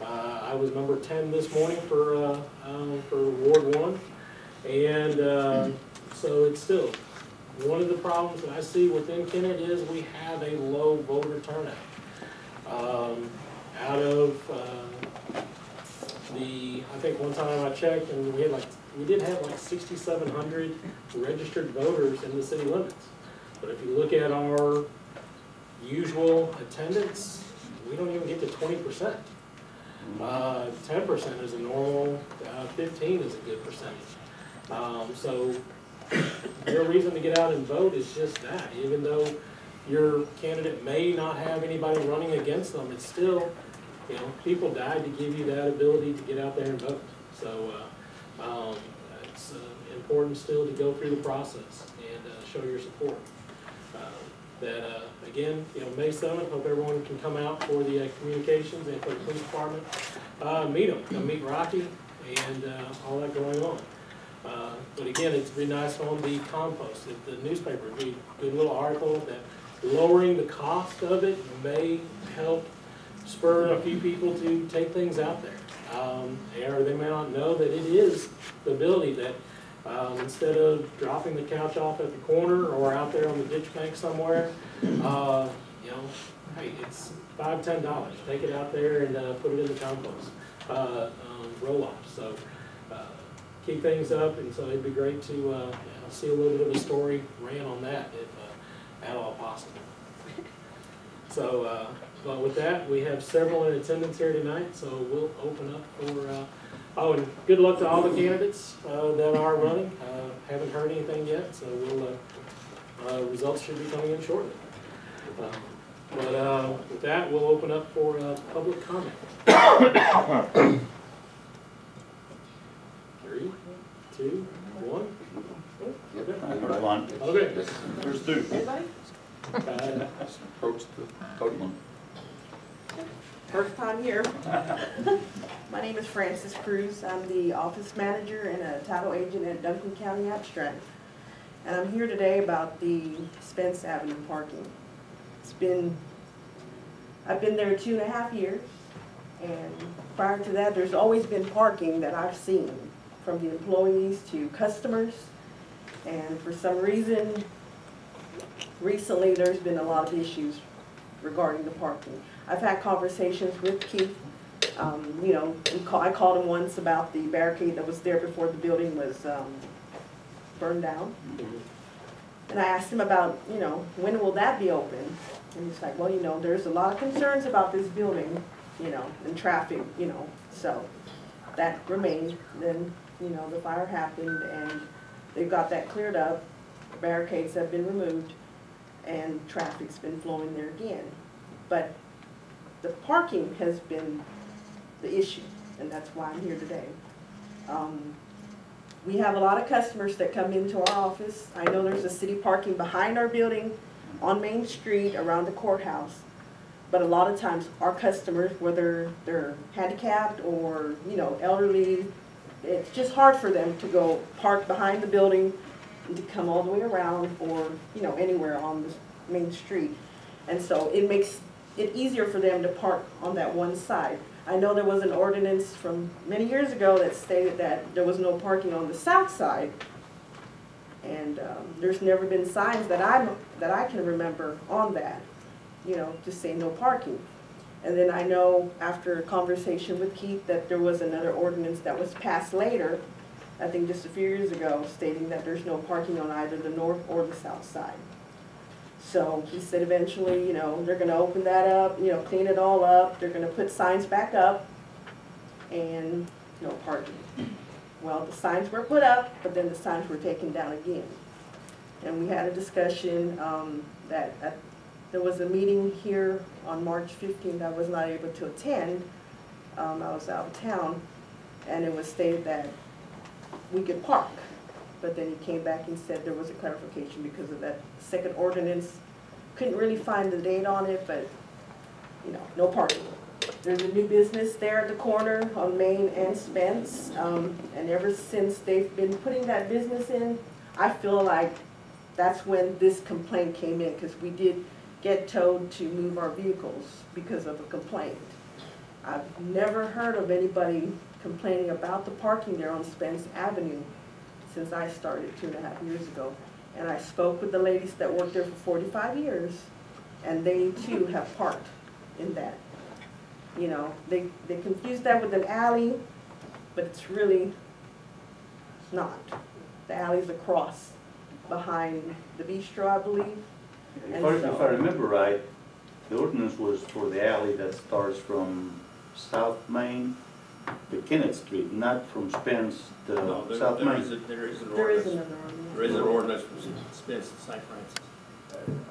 Uh, I was number ten this morning for, uh, um, for Ward One. And, uh, so it's still, one of the problems that I see within Kennett is we have a low voter turnout. Um, out of, uh, the, I think one time I checked and we had like, we did have like sixty-seven hundred registered voters in the city limits. But if you look at our usual attendance, we don't even get to twenty percent. Uh, ten percent is a normal, uh, fifteen is a good percentage. Um, so, your reason to get out and vote is just that, even though your candidate may not have anybody running against them, it's still, you know, people died to give you that ability to get out there and vote. So, uh, um, it's, uh, important still to go through the process and, uh, show your support. Uh, That, uh, again, you know, May seventh, hope everyone can come out for the uh, communications and for the police department. Meet them, come meet Rocky and, all that going on. Uh, But again, it's been nice on the compost, If the newspaper, read a good little article that lowering the cost of it may help spur a few people to take things out there. Um, or they may not know that it is the ability that, um, instead of dropping the couch off at the corner or out there on the ditch bank somewhere, uh, you know, hey, it's five, ten dollars, take it out there and, uh, put it in the compost, uh, um, roll off, so, keep things up, and so it'd be great to, uh, you see a little bit of a story ran on that, if, uh, at all possible. So, uh, but with that, we have several in attendance here tonight, so we'll open up for, uh, oh, and good luck to all the candidates, uh, that are running. Uh, haven't heard anything yet, so we'll, uh, uh, results should be coming in shortly. Uh, But, uh, with that, we'll open up for, uh, public comment. Three, two, one. There's one. Okay. There's two. Uh, Approach the podium. First time here. My name is Frances Cruz. I'm the office manager and a title agent at Dunklin County Abstract. And I'm here today about the Spence Avenue parking. It's been, I've been there two and a half years. And prior to that, there's always been parking that I've seen, from the employees to customers. And for some reason, recently, there's been a lot of issues regarding the parking. I've had conversations with Keith. Um, you know, call, I called him once about the barricade that was there before the building was, um, burned down. And I asked him about, you know, when will that be open? And he's like, well, you know, there's a lot of concerns about this building, you know, and traffic, you know, so that remained. Then, you know, the fire happened and they got that cleared up, barricades have been removed, and traffic's been flowing there again. But the parking has been the issue, and that's why I'm here today. Um, We have a lot of customers that come into our office. I know there's a city parking behind our building, on Main Street, around the courthouse. But a lot of times, our customers, whether they're handicapped or, you know, elderly, it's just hard for them to go park behind the building and to come all the way around or, you know, anywhere on the main street. And so it makes it easier for them to park on that one side. I know there was an ordinance from many years ago that stated that there was no parking on the south side. And um, there's never been signs that I'm, that I can remember on that, you know, to say no parking. And then I know after a conversation with Keith that there was another ordinance that was passed later, I think just a few years ago, stating that there's no parking on either the north or the south side. So he said eventually, you know, they're gonna open that up, you know, clean it all up, they're gonna put signs back up and no parking. Well, the signs were put up, but then the signs were taken down again. And we had a discussion, um, that, uh, there was a meeting here on March fifteenth, I was not able to attend. Um, I was out of town, and it was stated that we could park. But then he came back and said there was a clarification because of that second ordinance. Couldn't really find the date on it, but, you know, no parking. There's a new business there at the corner on Main and Spence, um, and ever since they've been putting that business in, I feel like that's when this complaint came in, because we did get told to move our vehicles because of a complaint. I've never heard of anybody complaining about the parking there on Spence Avenue since I started two and a half years ago. And I spoke with the ladies that worked there for forty-five years, and they too have parked in that. You know, they, they confused that with an alley, but it's really not. The alley's across behind the bistro, I believe. If And I, if I remember right, the ordinance was for the alley that starts from South Main to Kenneth Street, not from Spence to No, there, South there is, Main. a- there is an There is ordinance. another ordinance. There is an ordinance for Spence and St. Francis.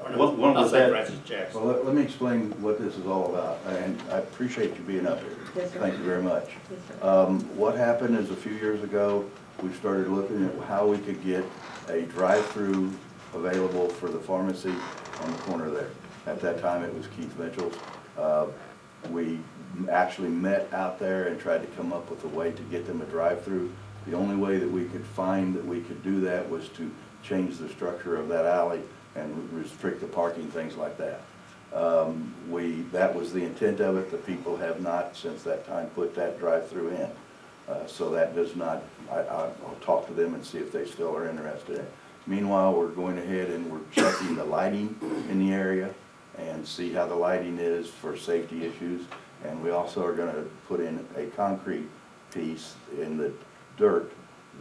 Or no, One- one not was St. that- Francis, Jackson. Well, let, let me explain what this is all about, and I appreciate you being up here. Yes, sir. Thank you very much. Yes, sir. Um, what happened is a few years ago, we started looking at how we could get a drive-through available for the pharmacy on the corner there. At that time, it was Keith Mitchell's. Uh, we actually met out there and tried to come up with a way to get them a drive-through. The only way that we could find that we could do that was to change the structure of that alley and restrict the parking, things like that. Um, we, that was the intent of it, the people have not since that time put that drive-through in. Uh, so that does not, I, I'll talk to them and see if they still are interested in it. Meanwhile, we're going ahead and we're checking the lighting in the area and see how the lighting is for safety issues. And we also are gonna put in a concrete piece in the dirt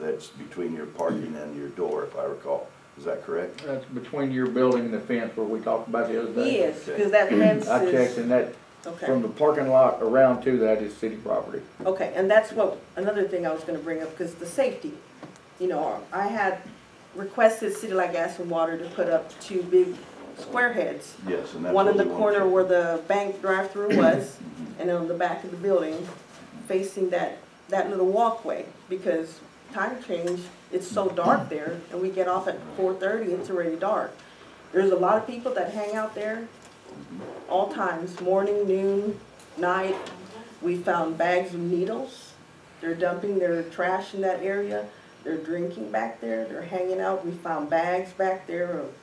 that's between your parking and your door, if I recall. Is that correct? That's between your building and the fence where we talked about the other day. Yes, because that fence is. I checked and that, Okay. from the parking lot around to that is city property. Okay, and that's what, another thing I was gonna bring up, because the safety, you know, I had requested City Light Gas and Water to put up two big square heads. Yes, and that's One what in the we want corner to- where the bank drive-through was, mm-hmm. and on the back of the building, facing that, that little walkway, because time change, it's so dark there, and we get off at four thirty, it's already dark. There's a lot of people that hang out there mm-hmm. all times, morning, noon, night. We found bags of needles. They're dumping their trash in that area. They're drinking back there. They're hanging out. We found bags back there of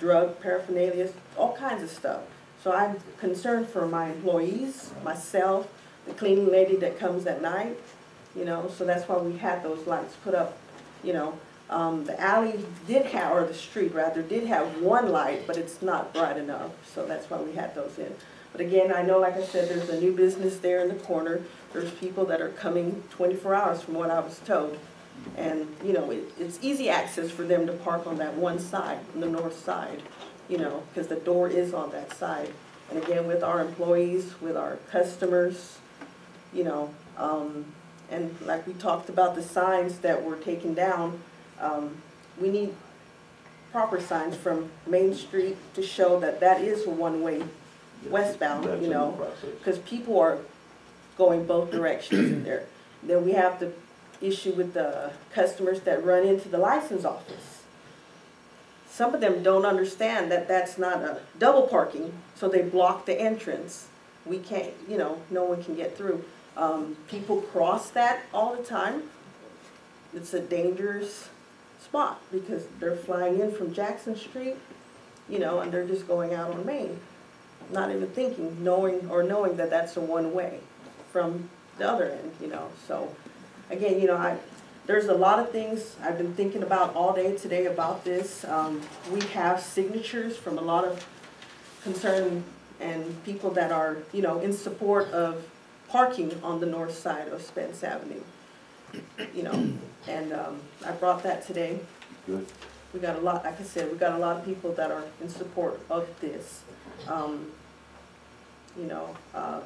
drug paraphernalia, all kinds of stuff. So I'm concerned for my employees, myself, the cleaning lady that comes at night, you know, so that's why we had those lights put up, you know. Um, the alley did have, or the street rather, did have one light, but it's not bright enough, so that's why we had those in. But again, I know, like I said, there's a new business there in the corner. There's people that are coming twenty-four hours from what I was told. And, you know, it, it's easy access for them to park on that one side, on the north side, you know, because the door is on that side. And again, with our employees, with our customers, you know, um, and like we talked about the signs that were taken down, um, we need proper signs from Main Street to show that that is a one-way westbound, you know, because people are going both directions in there. Then we have the issue with the customers that run into the license office. Some of them don't understand that that's not a double parking, so they block the entrance. We can't, you know, no one can get through. Um, people cross that all the time. It's a dangerous spot because they're flying in from Jackson Street, you know, and they're just going out on Main. Not even thinking, knowing, or knowing that that's a one-way from the other end, you know, so. Again, you know, I, there's a lot of things I've been thinking about all day today about this. Um, we have signatures from a lot of concerned and people that are, you know, in support of parking on the north side of Spence Avenue. You know, and, um, I brought that today. Good. We got a lot, like I said, we got a lot of people that are in support of this. Um, you know, uh,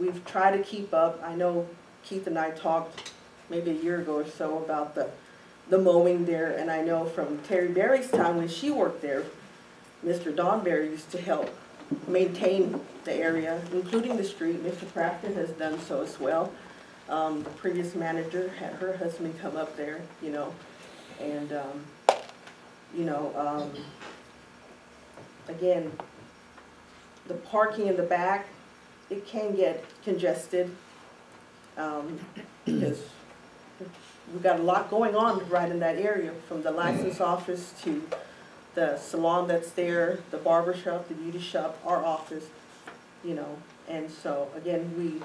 we've tried to keep up, I know Keith and I talked maybe a year ago or so about the, the mowing there, and I know from Terry Berry's time when she worked there, Mr. Don Berry used to help maintain the area, including the street. Mr. Crafton has done so as well. Um, the previous manager had her husband come up there, you know, and, um, you know, um, again, the parking in the back, it can get congested, um, because we've got a lot going on right in that area, from the license office to the salon that's there, the barber shop, the beauty shop, our office, you know, and so, again, we,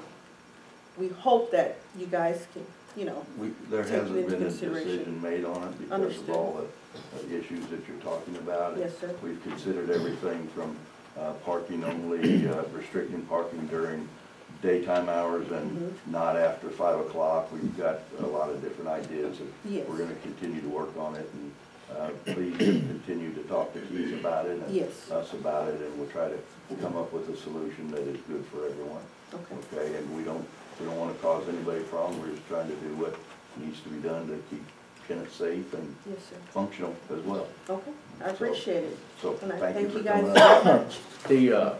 we hope that you guys can, you know, We, there Take it hasn't into been a consideration. decision made on it because Understood. of all the uh, issues that you're talking about. Yes, sir. We've considered everything from uh, parking only, uh, restricting parking during daytime hours and Mm-hmm. not after five o'clock. We've got a lot of different ideas and Yes. we're gonna continue to work on it and uh, please continue to talk to Keith about it and Yes. us about it and we'll try to come up with a solution that is good for everyone. okay, Okay, and we don't, we don't wanna cause anybody a problem, we're just trying to do what needs to be done to keep tenants safe and yes, sir, functional as well. okay, I appreciate it. So, And I thank you thank for you coming guys up. so much. The, uh,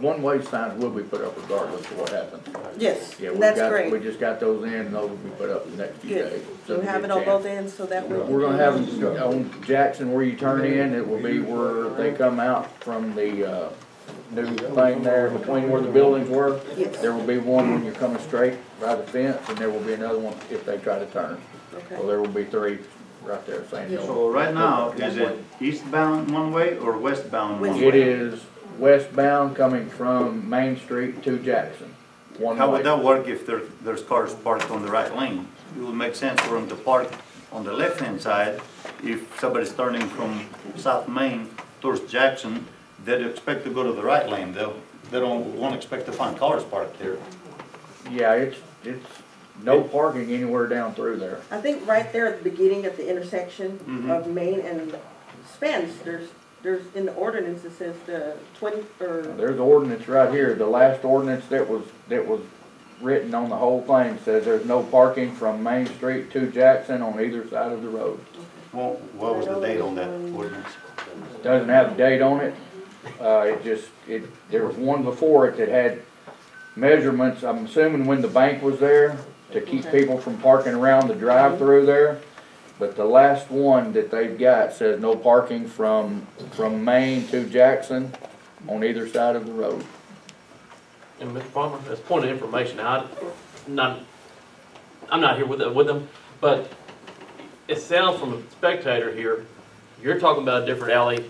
one-way signs will be put up regardless of what happens. Yes, Yeah, we've that's got- great. We just got those in, and those will be put up the next few Good. days. so We'll we have get it a on chance. both ends so that way. We're gonna have them on Jackson where you turn in, it will be where they come out from the, uh, new thing there between where the buildings were. Yes. There will be one when you're coming straight by the fence, and there will be another one if they try to turn. So Okay, there will be three right there saying no. So right now, is it eastbound one way or westbound one way? It is westbound coming from Main Street to Jackson, one How would that work if there, there's cars parked on the right lane? It would make sense for them to park on the left-hand side. If somebody's turning from South Main towards Jackson, they'd expect to go to the right lane. They'll, they don't, won't expect to find cars parked there. Yeah, it's, it's no parking anywhere down through there. I think right there at the beginning at the intersection Mhm. of Main and Spence, there's, there's in the ordinance, it says the twenty, or, There's ordinance right here, the last ordinance that was, that was written on the whole thing says there's no parking from Main Street to Jackson on either side of the road. Well, what was the date on that ordinance? Doesn't have a date on it, uh, it just, it, there was one before it that had measurements, I'm assuming when the bank was there, to keep people from parking around the drive-through there. But the last one that they've got says no parking from, from Main to Jackson on either side of the road. And Mr. Palmer, as a point of information, I, not, I'm not here with, with them, but it sounds from a spectator here, you're talking about a different alley,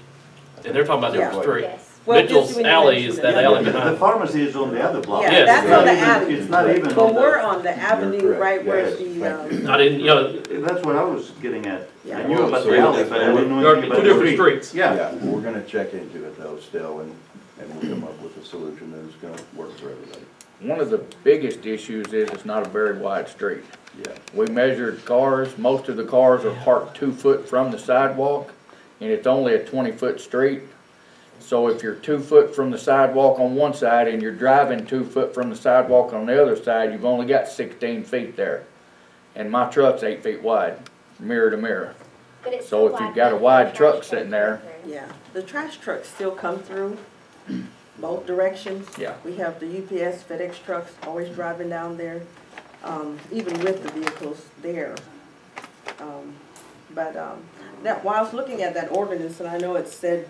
and they're talking about a different Yeah. street. Yes. Well, just Mitchell's when you alley is it. that Yeah, alley The behind. pharmacy is on the other block. yeah, Yes. that's It's on not the even- avenue. It's not even But on we're the, on the avenue, correct. right where Yes, the, thank um, I didn't, you know, that's what I was getting at. Yeah. I knew about the alley, but I didn't know there are anything two about the different street. streets. Yeah. Yeah, we're gonna check into it though still and, and we'll come up with a solution that is gonna work for everybody. One of the biggest issues is it's not a very wide street. Yeah. We measured cars, most of the cars are parked two foot from the sidewalk, and it's only a twenty-foot street. So if you're two foot from the sidewalk on one side and you're driving two foot from the sidewalk on the other side, you've only got sixteen feet there. And my truck's eight feet wide, mirror to mirror. But it's So still if you've got a enough for wide trash truck sitting there- go through. yeah, the trash trucks still come through both directions. Yeah. We have the UPS, FedEx trucks always driving down there, um, even with the vehicles there. Um, But, um, that, while I was looking at that ordinance, and I know it said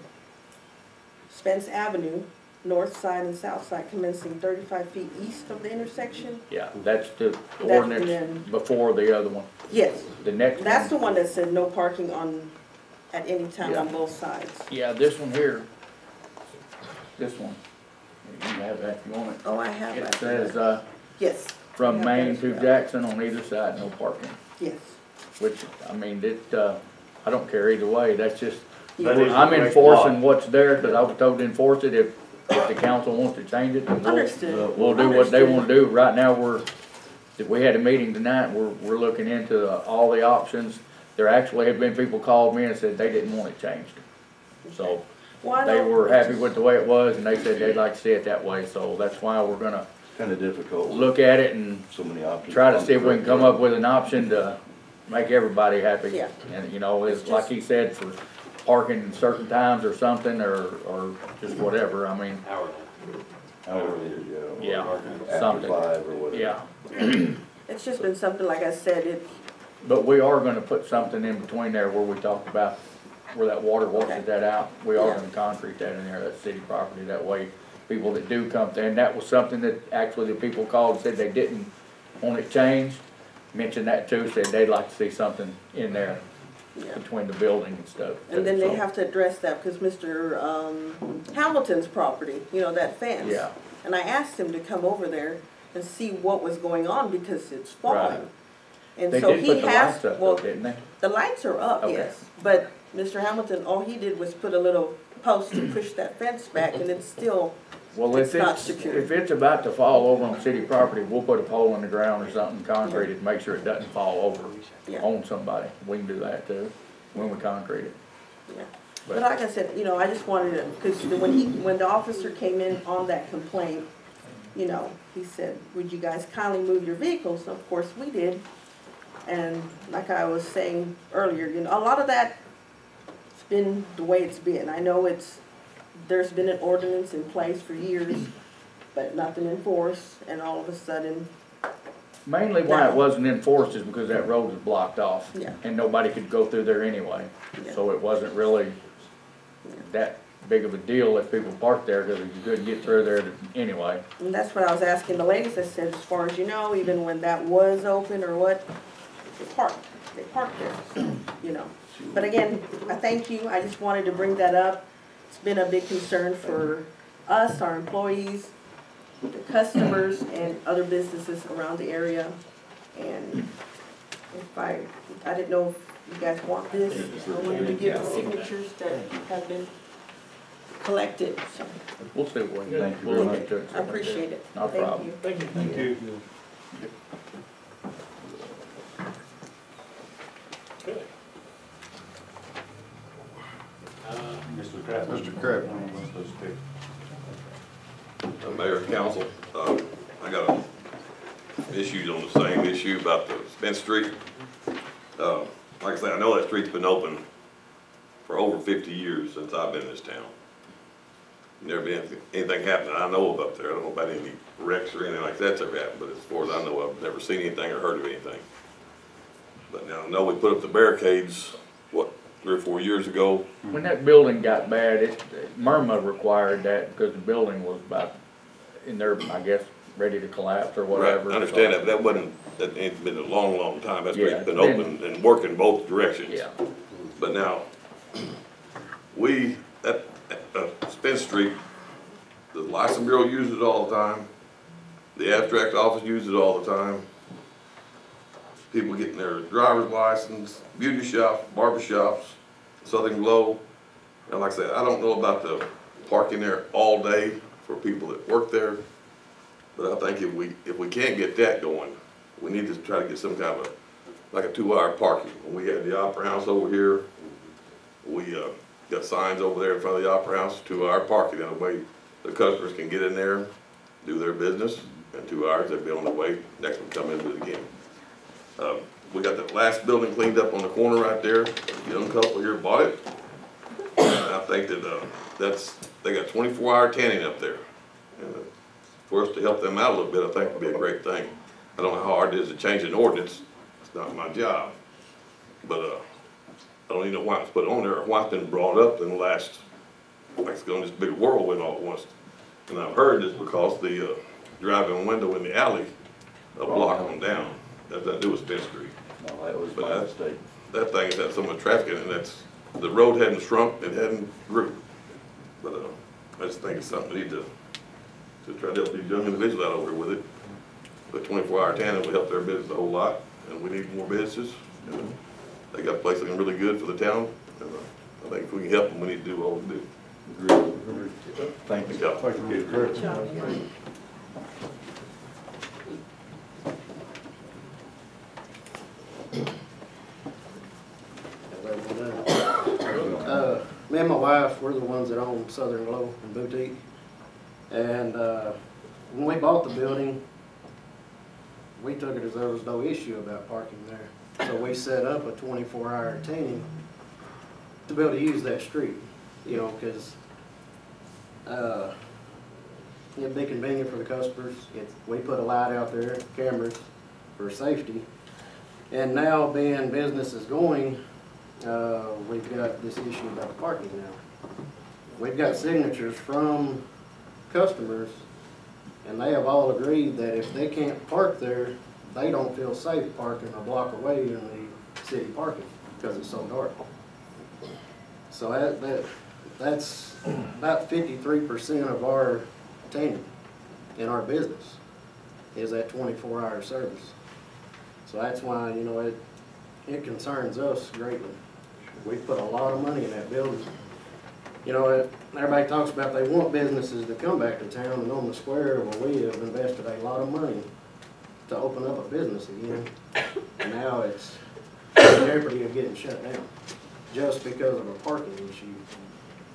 Spence Avenue, north side and south side commencing thirty-five feet east of the intersection? Yeah, that's the ordinance before the other one. Yes, The next that's the one that said no parking on, at any time on Yeah. both sides. yeah, this one here, this one. You can have that if you want it. Oh, I have It that. says, uh, Yes, from Yeah, that's to. Jackson on either side, no parking. yes. Which, I mean, it, uh, I don't care either way, that's just, That is a I'm great enforcing law. what's there, cause I was told to enforce it, if, if the council wants to change it, then we'll, Understood. we'll do what they wanna do. Right now, we're, if we had a meeting tonight, we're, we're looking into uh, all the options. There actually have been people called me and said they didn't want it changed. So, Well, I they know- were happy with the way it was, and they said they'd like to see it that way, so that's why we're gonna Kinda difficult. with look at it and So many options. try to see if we can come up with an option to make everybody happy. Yeah. And, you know, it's like he said, for parking certain times or something, or, or just whatever, I mean, Hourly, yeah. Yeah, or After something. five or whatever. yeah. It's just been something, like I said, it, But we are gonna put something in between there where we talk about where that water washes that out. We are Yeah. gonna concrete that in there, that's city property, that way people that do come there, and that was something that actually the people called, and said they didn't want it changed. Mentioned that too, said they'd like to see something in there yeah. between the building and stuff. And then they have to address that because Mr. um, Hamilton's property, you know, that fence. Yeah. And I asked him to come over there and see what was going on because it's Right. falling. And They so did he put the has, lights up though, well, didn't they? the lights are up, Okay. yes. But Mr. Hamilton, all he did was put a little post to push that fence back and it's still, Well, It's if not it's, secure. if it's about to fall over on city property, we'll put a pole in the ground or something concreted, to make sure it doesn't fall over Yeah. on somebody. We can do that too, when we concrete it. yeah. But like I said, you know, I just wanted to, because when he, when the officer came in on that complaint, you know, he said, would you guys kindly move your vehicles? Of course, we did. And like I was saying earlier, you know, a lot of that, it's been the way it's been. I know it's, there's been an ordinance in place for years, but nothing enforced, and all of a sudden, Mainly why it wasn't enforced is because that road was blocked off. Yeah. And nobody could go through there anyway. Yeah. So it wasn't really that big of a deal if people parked there, because you couldn't get through there anyway. and that's what I was asking the ladies, I said, as far as you know, even when that was open or what, they parked, they parked there, so, you know. But again, I thank you, I just wanted to bring that up. It's been a big concern for us, our employees, the customers, and other businesses around the area. And if I, I didn't know if you guys want this, I wanted to give the signatures that have been collected, so. We'll see what we can do. Thank you very look into it. I appreciate it. No Thank problem. you. Thank you. Thank you. Okay. Uh, Mr. Kraft. Mr. Kraft. Wants to. Uh, Mayor and council, uh, I got a issues on the same issue about the Spence Street. Uh, like I say, I know that street's been open for over fifty years since I've been in this town. Never been anything- anything happening I know of up there. I don't know about any wrecks or anything like that's ever happened, but as far as I know, I've never seen anything or heard of anything. But now I know we put up the barricades, what, three or four years ago, When that building got bad, it, Murma required that because the building was about, in there, I guess, ready to collapse or whatever. Right. I understand that, but that wasn't, that ain't been a long, long time, that Yeah, street's been been- open and working both directions. Yeah. But now, we, at, at, uh, Spence Street, the license bureau uses it all the time, the abstract office uses it all the time. People getting their driver's license, beauty shops, barber shops, Southern Glow. And like I said, I don't know about the parking there all day for people that work there. But I think if we, if we can't get that going, we need to try to get some kind of a, like a two-hour parking. When we had the Opera House over here, we, uh, got signs over there in front of the Opera House, two-hour parking, that way the customers can get in there, do their business, and two hours, they'll be on their way, next one come in and do it again. Uh, we got the last building cleaned up on the corner right there, a young couple here bought it. And I think that, uh, that's, they got twenty-four hour tanning up there. And, uh, for us to help them out a little bit, I think would be a great thing. I don't know how hard it is to change an ordinance, it's not my job. But, uh, I don't even know why it's put on there, or why it's been brought up in the last, like it's going this big whirlwind all at once. And I've heard it's because the, uh, driving window in the alley, a block on down, that, that, it was Fifth Street. No, that was But my that- mistake. That thing has had so much traffic in it, and that's, the road hadn't shrunk, it hadn't grew. But, uh, I just think it's something we need to, to try to help these young individuals out over with it. The twenty-four hour tandem will help their business a whole lot, and we need more businesses. And, They got a place looking really good for the town, and, uh, I think if we can help them, we need to do what we do. Agreed. Thank you. Thank you me and my wife, we're the ones that own Southern Glow and Boutique. And, uh, when we bought the building, we took it as there was no issue about parking there. So we set up a twenty-four hour team to be able to use that street, you know, cause, uh, it'd be convenient for the customers. We put a light out there, cameras for safety. And now being business is going, uh, we've got this issue about parking now. We've got signatures from customers, and they have all agreed that if they can't park there, they don't feel safe parking a block away in the city parking, because it's so dark. So that, that, that's about fifty-three percent of our tenant in our business is that twenty-four hour service. So that's why, you know, it, it concerns us greatly. We put a lot of money in that building. You know, everybody talks about they want businesses to come back to town, and on the square, well, we have invested a lot of money to open up a business again. And now it's in jeopardy of getting shut down, just because of a parking issue.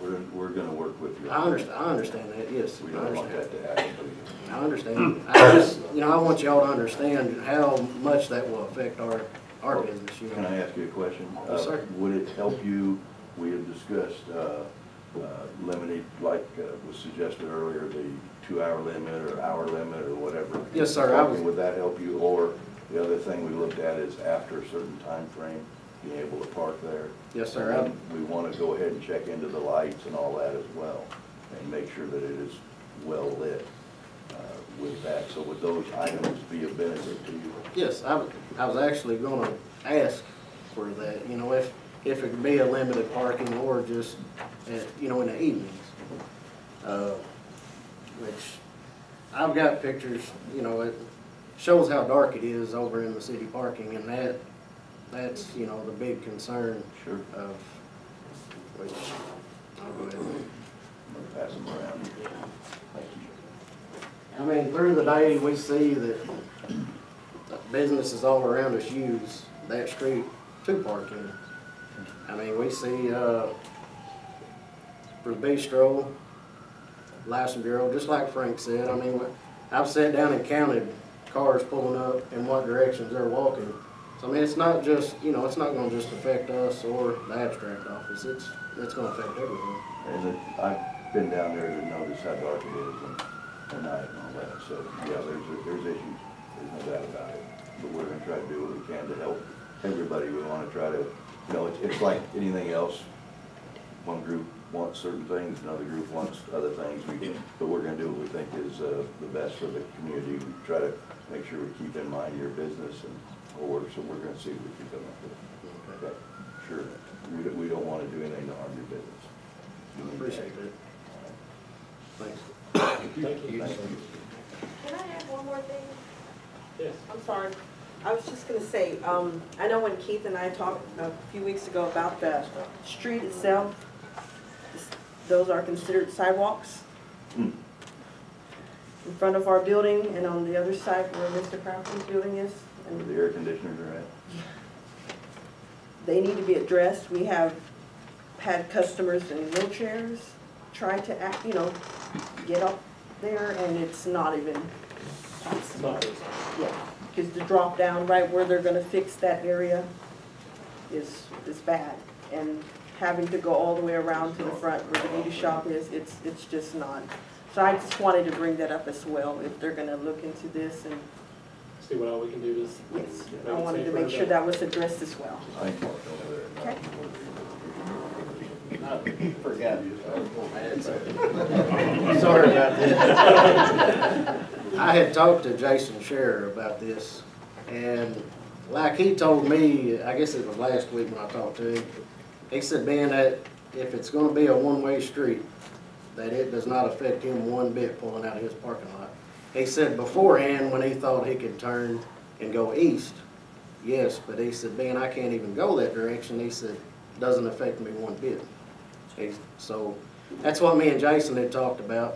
We're, we're gonna work with you. I understand, I understand that, yes. We don't want that to happen. I understand. I just, you know, I want y'all to understand how much that will affect our, our business, you know. Can I ask you a question? Yes, Uh, sir. Would it help you, we have discussed, uh, uh, limited, like, uh, was suggested earlier, the two-hour limit or hour limit or whatever? Yes, sir, I was- Would that help you? Or the other thing we looked at is after a certain time frame, being able to park there? Yes, sir, And I- then we want to go ahead and check into the lights and all that as well, and make sure that it is well lit uh, with that. So would those items be of benefit to you? Yes, I was, I was actually gonna ask for that, you know, if, if it could be a limited parking or just at, you know, in the evenings. Uh, Which, I've got pictures, you know, it shows how dark it is over in the city parking and that, that's, you know, the big concern Sure. of, which, I'll go ahead and Pass them around. Thank you. I mean, through the day, we see that businesses all around us use that street to park in. I mean, we see, uh, for the bistro, license bureau, just like Frank said, I mean, I've sat down and counted cars pulling up in what directions they're walking. So I mean, it's not just, you know, it's not gonna just affect us or the abstract office, it's, it's gonna affect everyone. And I've been down there to notice how dark it is and, at night and all that, so, yeah, there's, there's issues, there's no doubt about it. But we're gonna try to do what we can to help everybody, we wanna try to, you know, it's, it's like anything else. One group wants certain things, another group wants other things, we, but we're gonna do what we think is, uh, the best for the community. We try to make sure we keep in mind your business and, or, so we're gonna see what we can come up with. Okay, sure, we don't, we don't wanna do anything to harm your business. You need that. Appreciate it. Thanks. Thank you. Thank you. Can I add one more thing? Yes. I'm sorry. I was just gonna say, um, I know when Keith and I talked a few weeks ago about the street itself, those are considered sidewalks. Hmm. In front of our building and on the other side where Mr. Crafton's building is. Where And the air conditioners are at. they need to be addressed. We have had customers in wheelchairs try to act, you know, get up there and it's not even possible. Yeah, because the drop down right where they're gonna fix that area is, is bad. And having to go all the way around to the front where the beauty shop is, it's, it's just not. So I just wanted to bring that up as well, if they're gonna look into this and, See what all we can do to. yes, I wanted to make sure that was addressed as well. Thank you. Okay? Forgot. Sorry about that. I had talked to Jason Scherer about this, and like he told me, I guess it was last week when I talked to him, he said, Ben, that if it's gonna be a one-way street, that it does not affect him one bit pulling out of his parking lot. He said beforehand, when he thought he could turn and go east, yes, but he said, Ben, I can't even go that direction. He said, doesn't affect me one bit. He- So, that's what me and Jason had talked about,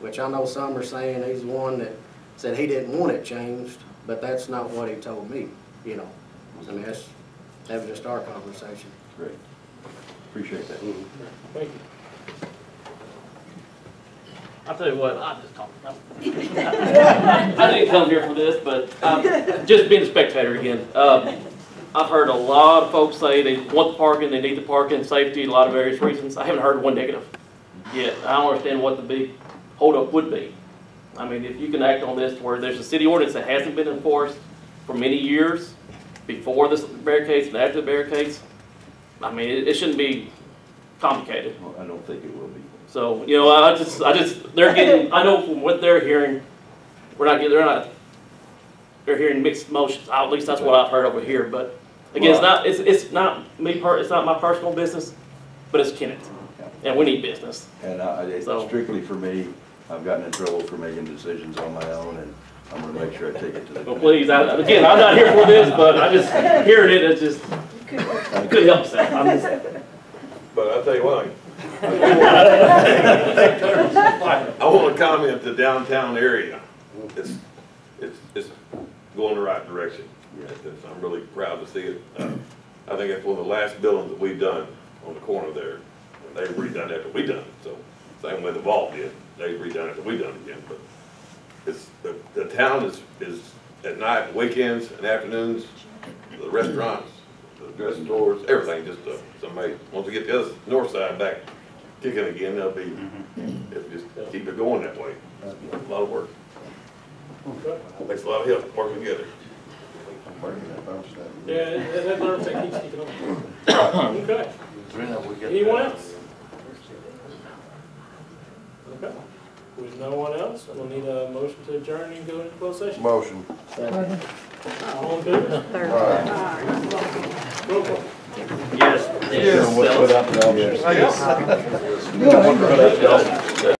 which I know some are saying he's the one that said he didn't want it changed, but that's not what he told me, you know. I mean, that's, that was just our conversation. Great. Appreciate that. Thank you. I'll tell you what, I just talk. I didn't come here for this, but um, just being a spectator again. Um, I've heard a lot of folks say they want the parking, they need the parking, safety, a lot of various reasons. I haven't heard one negative yet. I don't understand what the big holdup would be. I mean, if you can act on this to where there's a city ordinance that hasn't been enforced for many years, before this barricades and after the barricades, I mean, it, it shouldn't be complicated. Well, I don't think it will be. So, you know, I just, I just, they're getting, I know from what they're hearing, we're not getting, they're not, they're hearing mixed emotions, at least that's what I've heard over here, but again, it's not, it's, it's not me per, it's not my personal business, but it's Kennett, and we need business. And I, it's So- strictly for me, I've gotten in trouble for making decisions on my own, and I'm gonna make sure I take it to the. Well, please, I, again, I'm not here for this, but I just, hearing it, it's just, couldn't help myself. I'm just- But I'll tell you what. I want to comment the downtown area. It's, it's, it's going the right direction. It's- I'm really proud to see it. Uh, I think it's one of the last buildings that we've done on the corner there. They've redone after we done it, so same way the vault did. They've redone it after we done it again, but it's, the, the town is, is at night, weekends and afternoons, the restaurants, the dressing doors, everything, just, uh, somebody, once we get the other north side back kicking again, they'll be, if we just keep it going that way. A lot of work. Takes a lot of help working together. Yeah, that, that nerve thing keeps kicking on. Okay. Anyone else? With no one else, we'll need a motion to adjourn and go into closed session. Motion. All in favor? Roll call. Yes. Yes. Yes. Put up the- Yes.